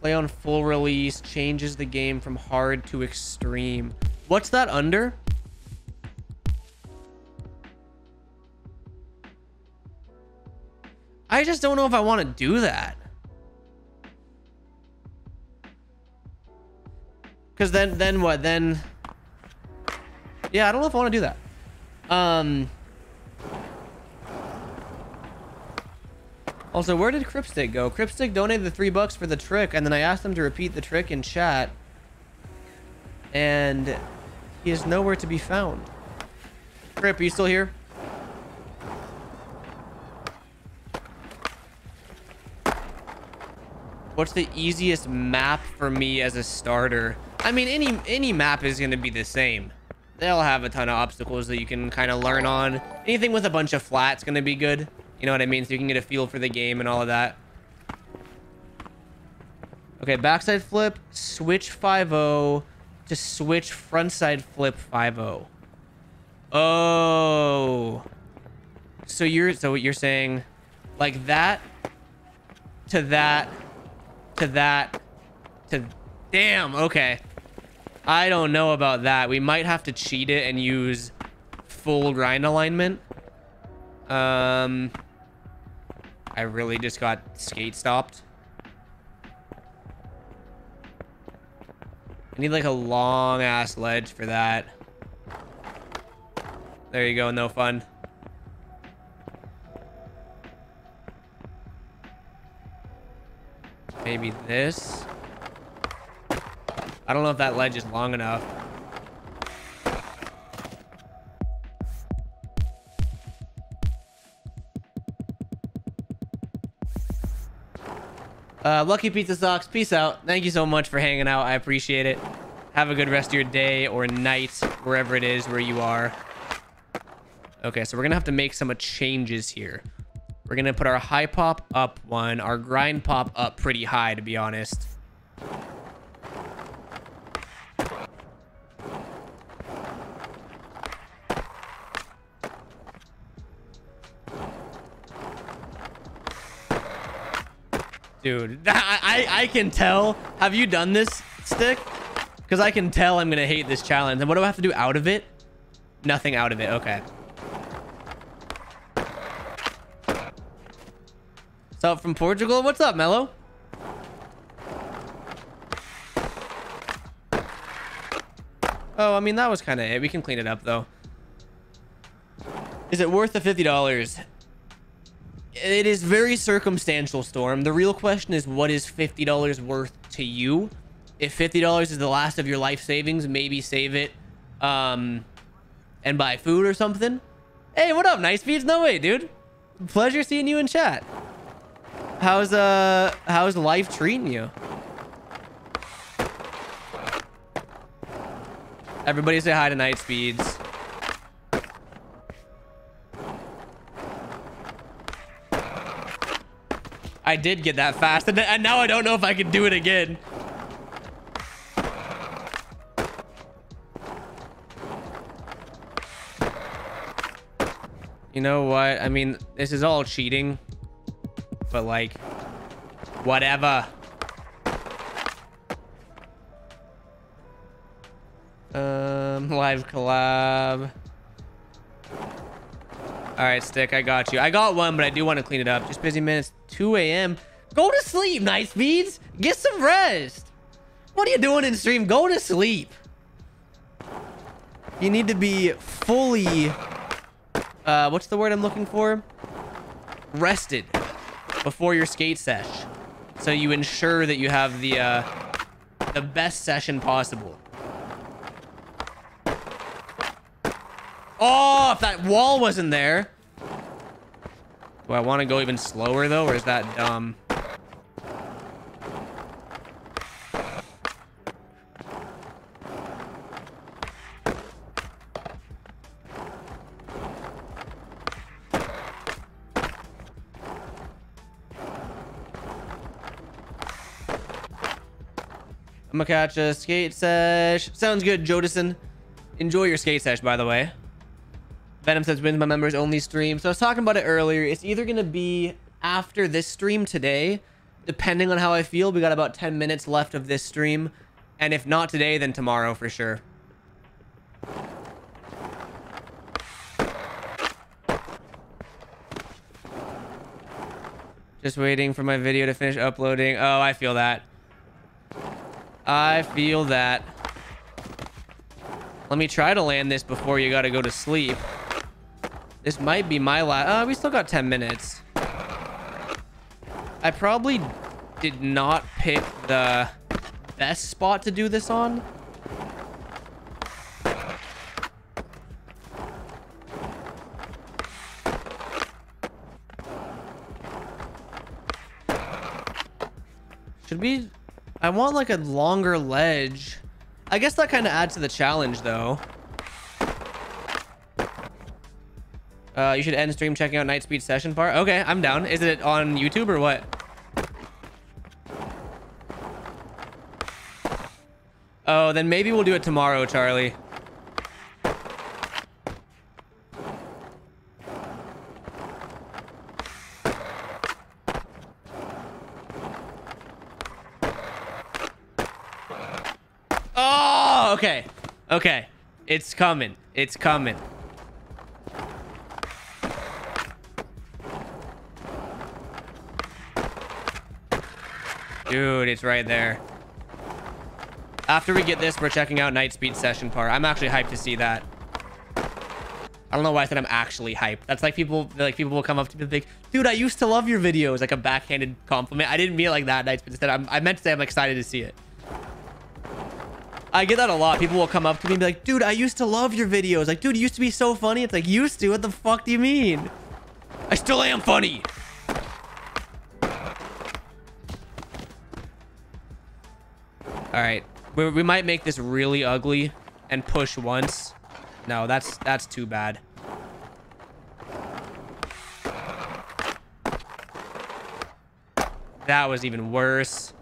play on full release changes the game from hard to extreme. What's that under? I just don't know if I want to do that. Cause then, then what? Then, yeah, I don't know if I want to do that. Um. Also, where did Cripstick go? Cripstick donated the three bucks for the trick, and then I asked him to repeat the trick in chat. And he is nowhere to be found. Crip, are you still here? What's the easiest map for me as a starter? I mean, any any map is going to be the same. They'll have a ton of obstacles that you can kind of learn on. Anything with a bunch of flats going to be good. You know what I mean? So you can get a feel for the game and all of that. Okay, backside flip, switch 5-0 to switch frontside flip 5-0. Oh. So you're so what you're saying like that to that to that to damn, okay. I don't know about that. We might have to cheat it and use full grind alignment. Um I really just got skate stopped. I need like a long ass ledge for that. There you go, no fun. Maybe this. I don't know if that ledge is long enough. Uh, Lucky Pizza Socks, peace out. Thank you so much for hanging out. I appreciate it. Have a good rest of your day or night, wherever it is where you are. Okay, so we're going to have to make some changes here. We're going to put our high pop up one, our grind pop up pretty high, to be honest. Dude, I, I, I can tell. Have you done this, Stick? Because I can tell I'm going to hate this challenge. And what do I have to do out of it? Nothing out of it. Okay. So from Portugal, what's up, Mello? Oh, I mean, that was kind of it. We can clean it up, though. Is it worth the $50? It is very circumstantial, Storm. The real question is, what is $50 worth to you? If $50 is the last of your life savings, maybe save it um, and buy food or something. Hey, what up, Night Speeds? No way, dude. Pleasure seeing you in chat. How's uh how's life treating you? Everybody say hi to Night Speeds. I did get that fast, and, and now I don't know if I can do it again. You know what? I mean, this is all cheating, but like, whatever. Um, live collab. All right, Stick, I got you. I got one, but I do want to clean it up. Just busy minutes, 2 a.m. Go to sleep, Night Speeds. Get some rest. What are you doing in stream? Go to sleep. You need to be fully, uh, what's the word I'm looking for? Rested before your skate sesh. So you ensure that you have the, uh, the best session possible. Oh, if that wall wasn't there. Do I want to go even slower, though, or is that dumb? I'm gonna catch a skate sesh. Sounds good, Jodison. Enjoy your skate sesh, by the way. Venom says wins my members only stream. So I was talking about it earlier. It's either gonna be after this stream today, depending on how I feel. We got about 10 minutes left of this stream. And if not today, then tomorrow for sure. Just waiting for my video to finish uploading. Oh, I feel that. I feel that. Let me try to land this before you gotta go to sleep. This might be my last... Oh, uh, we still got 10 minutes. I probably did not pick the best spot to do this on. Should we... I want like a longer ledge. I guess that kind of adds to the challenge though. Uh, you should end stream checking out Night Speed session part. Okay, I'm down. Is it on YouTube or what? Oh, then maybe we'll do it tomorrow, Charlie. Oh, okay. Okay. It's coming. It's coming. Dude, it's right there. After we get this, we're checking out Night Speed Session Part. I'm actually hyped to see that. I don't know why I said I'm actually hyped. That's like people like people will come up to me and think, dude, I used to love your videos. Like a backhanded compliment. I didn't mean it like that, Night Speed. Instead, I'm, I meant to say I'm excited to see it. I get that a lot. People will come up to me and be like, dude, I used to love your videos. Like, dude, you used to be so funny. It's like, used to? What the fuck do you mean? I still am funny. All right. We, we might make this really ugly and push once. No, that's that's too bad. That was even worse.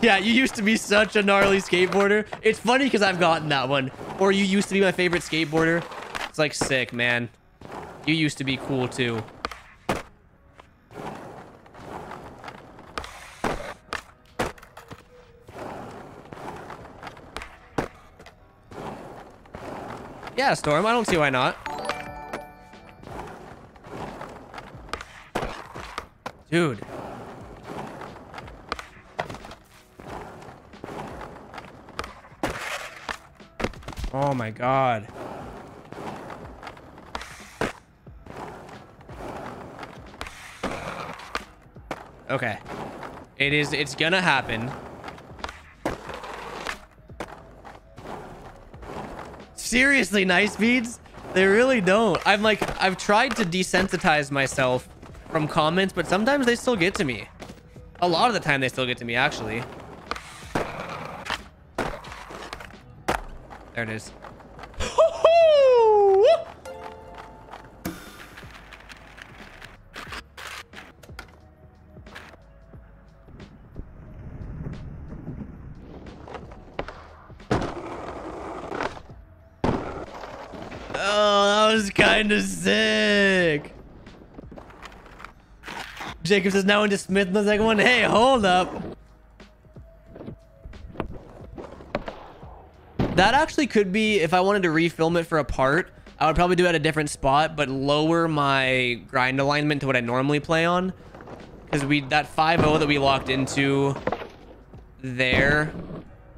Yeah, you used to be such a gnarly skateboarder. It's funny because I've gotten that one. Or you used to be my favorite skateboarder. It's like sick, man. You used to be cool too. Yeah, Storm. I don't see why not. Dude. Oh my god. Okay. It is, it's gonna happen. Seriously, Night Speeds? They really don't. I'm like, I've tried to desensitize myself from comments, but sometimes they still get to me. A lot of the time they still get to me, actually. There it is. Kind of sick. Jacob says now into Smith in the second one. Hey, hold up. That actually could be, if I wanted to refilm it for a part, I would probably do it at a different spot, but lower my grind alignment to what I normally play on. Because we that 5-0 that we locked into there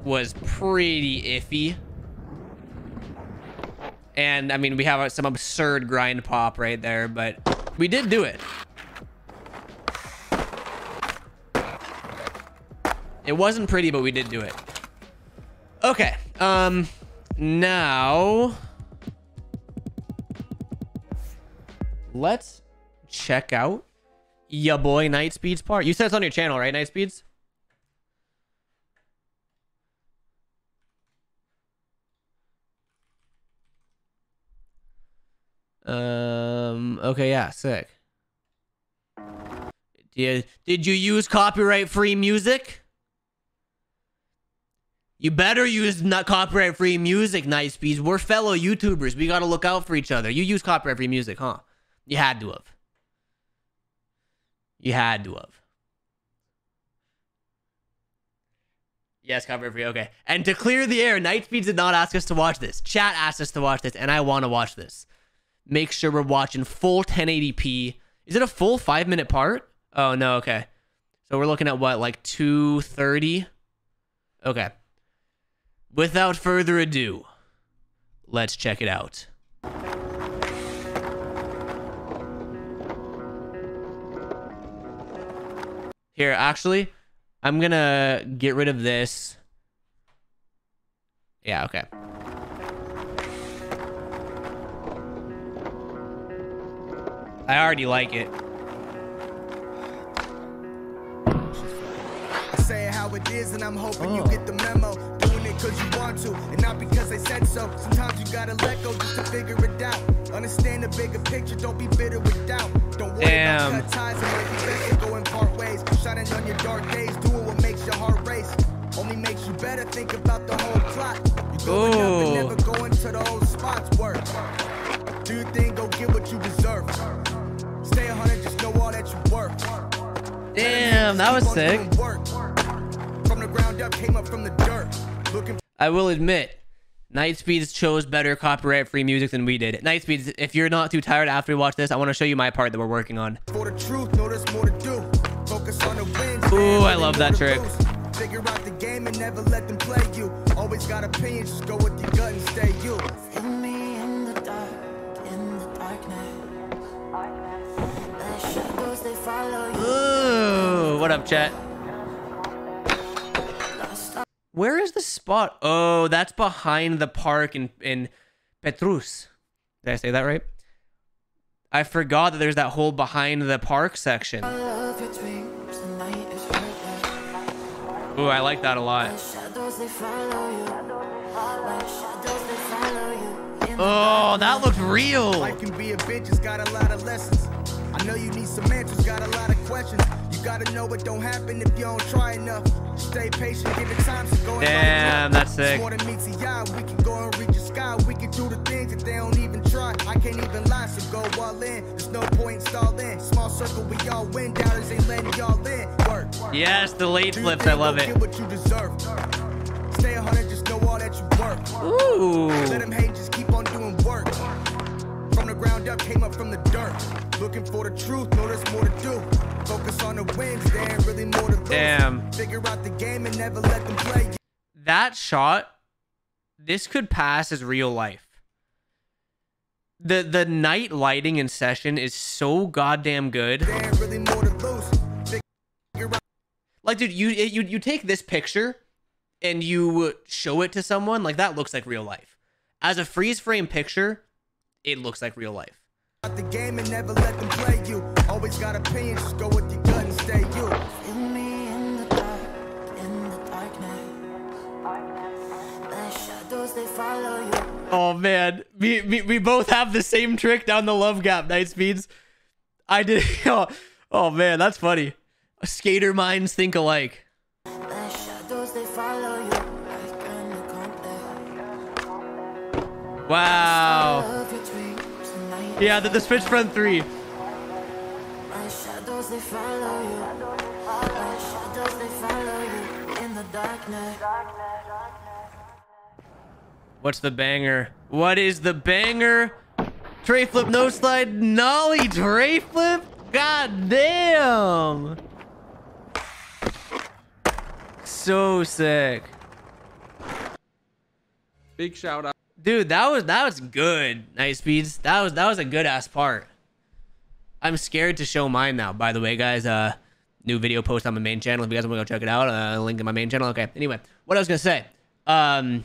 was pretty iffy. And, I mean, we have some absurd grind pop right there, but we did do it. It wasn't pretty, but we did do it. Okay. Um, now... Let's check out ya boy Night Speeds part. You said it's on your channel, right, Night Speeds? Um, okay, yeah, sick. Did, did you use copyright free music? You better use not copyright free music, Night Speeds. We're fellow YouTubers. We gotta look out for each other. You use copyright free music, huh? You had to have. You had to have. Yes, copyright free. Okay. And to clear the air, Night Speeds did not ask us to watch this. Chat asked us to watch this, and I want to watch this. Make sure we're watching full 1080p. Is it a full five minute part? Oh no. Okay. So we're looking at what, like 230? Okay. Without further ado, let's check it out. Here, actually, I'm gonna get rid of this. Yeah, okay. I already like it. say how it is, and I'm hoping you Oh. get the memo. Doing it cause you want to, and not because they said so. Sometimes you gotta let go just to figure it out. Understand the bigger picture, don't be bitter with doubt. Don't worry Damn. about cut ties, and maybe best to go in part ways. Shining on your dark days, doing what makes your heart race. Only makes you better think about the whole plot. You going up and never going to the old spots. Work. Do your thing, go get what Damn, that was sick. From the ground up, came up from the dirt. Looking I will admit, Nightspeeds chose better copyright free music than we did. Nightspeeds, if you're not too tired after we watch this, I want to show you my part that we're working on. for the truth, know there's more to do. Focus on the wins. Ooh, I love that trick. Figure out the game and never let them play you. Always got opinions, just go with Ooh, what up, chat? Where is the spot? Oh, that's behind the park in in Petrus. Did I say that right? I forgot that there's that whole behind the park section. Ooh, I like that a lot. Oh, that looked real. Life can be a bitch, it's got a lot of lessons. I know you need some answers, got a lot of questions. You gotta know it don't happen if you don't try enough. Stay patient, give it time, so go and Damn, light it up. that's sick. More than meets the eye. We can go and reach the sky. We can do the things that they don't even try. I can't even lie, so go all in. There's no point in stalling. Small circle, we all win. Doubters ain't letting y'all in. Work. Yes, the late flips. I love it. Get what you deserve. Stay a hundred, just know all that you work. Ooh. Let them hate, just keep on doing work. From the ground up, came up from the dirt. Looking for the truth, know there's more to do. Focus on the wins, there really more to lose. Damn. Figure out the game and never let them play that shot this could pass as real life the the night lighting in session is so goddamn good really more to lose. Figure out like dude you you you take this picture and you show it to someone like that looks like real life as a freeze frame picture it looks like real life the game and never let them play you. Always got opinions, just go with your gut and stay you. Feel me in the dark, in the darkness. The shadows they follow you. oh man we, we we both have the same trick down the love gap night speeds i did oh, oh man that's funny skater minds think alike The Yeah, the, the switch front three. My shadows they follow you. My shadows they follow you in the darkness. What's the banger? What is the banger? Tray flip, no slide, nollie, tray flip? God damn! So sick. Big shout out. Dude, that was that was good. Night speeds. That was that was a good ass part. I'm scared to show mine now. By the way, guys, uh, new video post on my main channel. If you guys want to go check it out, uh, link in my main channel. Okay. Anyway, what I was gonna say, um,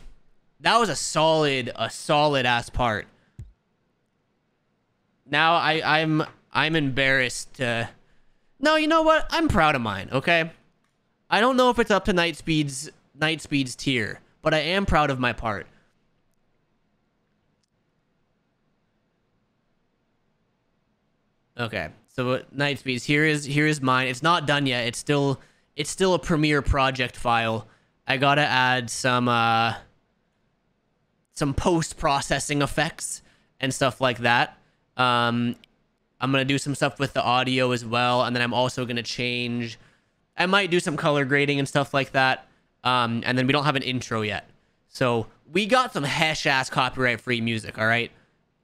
that was a solid, a solid ass part. Now I I'm I'm embarrassed to. No, you know what? I'm proud of mine. Okay. I don't know if it's up to Night Speed's Night Speed's tier, but I am proud of my part. Okay, so uh, Night here is here is mine. It's not done yet. It's still it's still a Premiere project file. I gotta add some uh, some post processing effects and stuff like that. Um, I'm gonna do some stuff with the audio as well, and then I'm also gonna change. I might do some color grading and stuff like that. Um, and then we don't have an intro yet, so we got some hesh ass copyright free music. All right,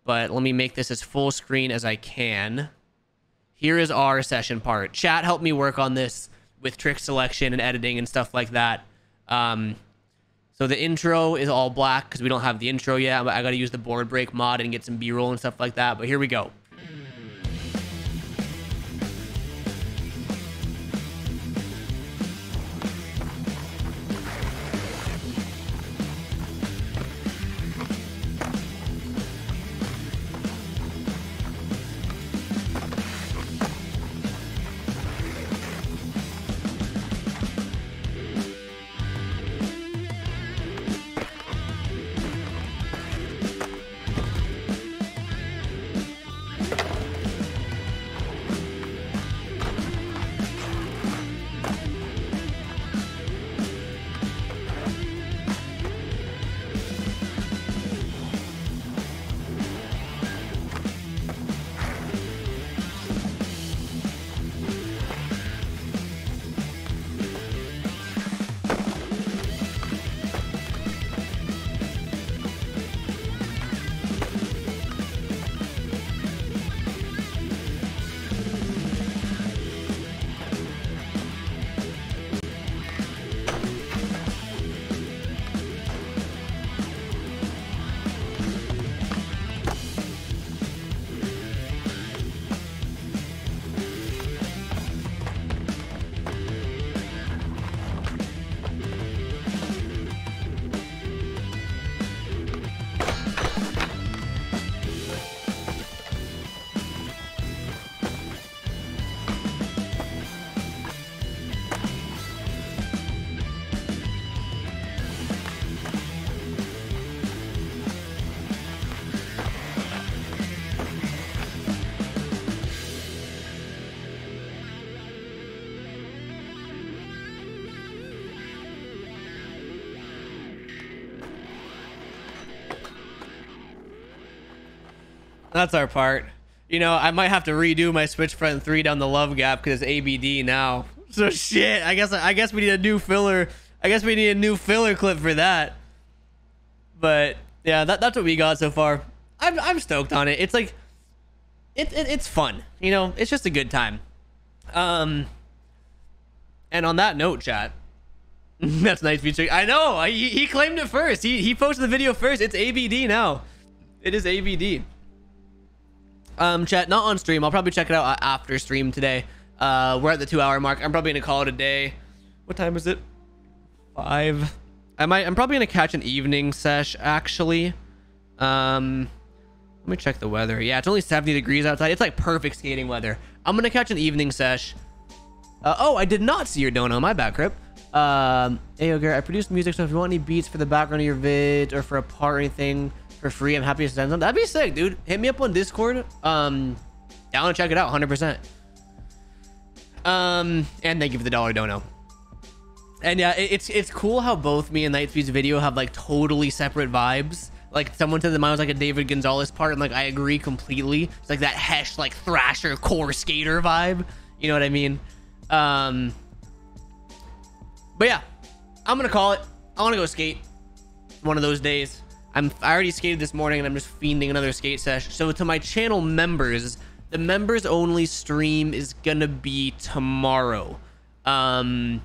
but let me make this as full screen as I can. Here is our session part. Chat helped me work on this with trick selection and editing and stuff like that. Um, so the intro is all black because we don't have the intro yet. I got to use the board break mod and get some B-roll and stuff like that. But here we go. That's our part. You know, I might have to redo my Switch Front 3 down the love gap because it's ABD now. So shit, I guess I guess we need a new filler. I guess we need a new filler clip for that. But yeah, that, that's what we got so far. I'm I'm stoked on it. It's like it, it it's fun. You know, it's just a good time. Um and on that note, chat. that's nice feature. I know. I, he, he claimed it first. He he posted the video first. It's ABD now. It is ABD. Um, chat, not on stream. I'll probably check it out after stream today. Uh, we're at the two hour mark. I'm probably gonna call it a day. What time is it? Five. I might. I'm probably gonna catch an evening sesh actually. Um, let me check the weather. Yeah, it's only 70 degrees outside. It's like perfect skating weather. I'm gonna catch an evening sesh. Uh, oh, I did not see your dono. My bad, Crip. Um, hey, Ogre, I produced music, so if you want any beats for the background of your vid or for a part or anything, for free. I'm happy to send them. That'd be sick, dude. Hit me up on Discord. Um, down and check it out, 100%. Um, and thank you for the dollar dono. And yeah, it, it's it's cool how both me and Nightspeed's video have like totally separate vibes. Like someone said that mine was like a David Gonzalez part, and like I agree completely. It's like that Hesh like thrasher core skater vibe. You know what I mean? Um, but yeah, I'm gonna call it. I want to go skate one of those days. I'm I already skated this morning and I'm just fiending another skate sesh. So to my channel members, the members only stream is gonna be tomorrow. Um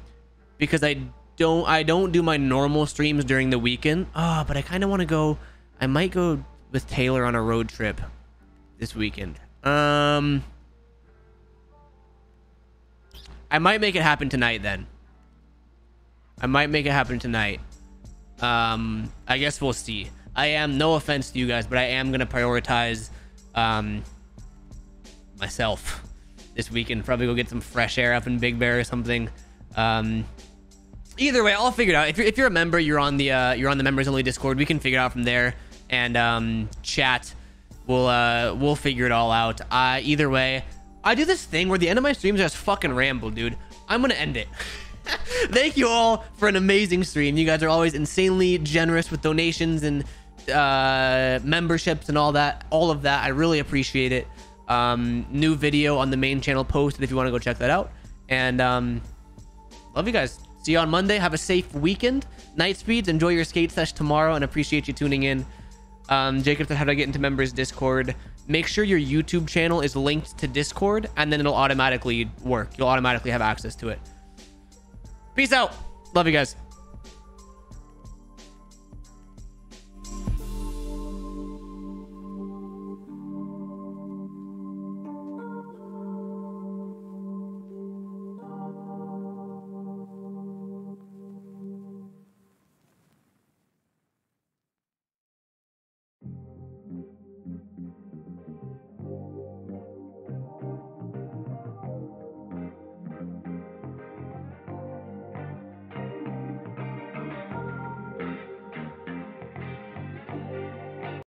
because I don't I don't do my normal streams during the weekend. Ah, oh, but I kind of want to go I might go with Taylor on a road trip this weekend. Um I might make it happen tonight then. I might make it happen tonight. Um I guess we'll see. I am, no offense to you guys, but I am going to prioritize um, myself this weekend. Probably go get some fresh air up in Big Bear or something. Um, either way, I'll figure it out. If you're, if you're a member, you're on the uh, you're on the members only Discord. We can figure it out from there and um, chat. We'll uh, we'll figure it all out. Uh, either way, I do this thing where the end of my streams just fucking ramble, dude. I'm gonna end it. Thank you all for an amazing stream. You guys are always insanely generous with donations and uh, memberships and all that. All of that. I really appreciate it. Um, new video on the main channel posted if you want to go check that out. And um, love you guys. See you on Monday. Have a safe weekend. Night speeds. Enjoy your skate sesh tomorrow and appreciate you tuning in. Um, Jacob said, how I get into members Discord? Make sure your YouTube channel is linked to Discord and then it'll automatically work. You'll automatically have access to it. Peace out. Love you guys.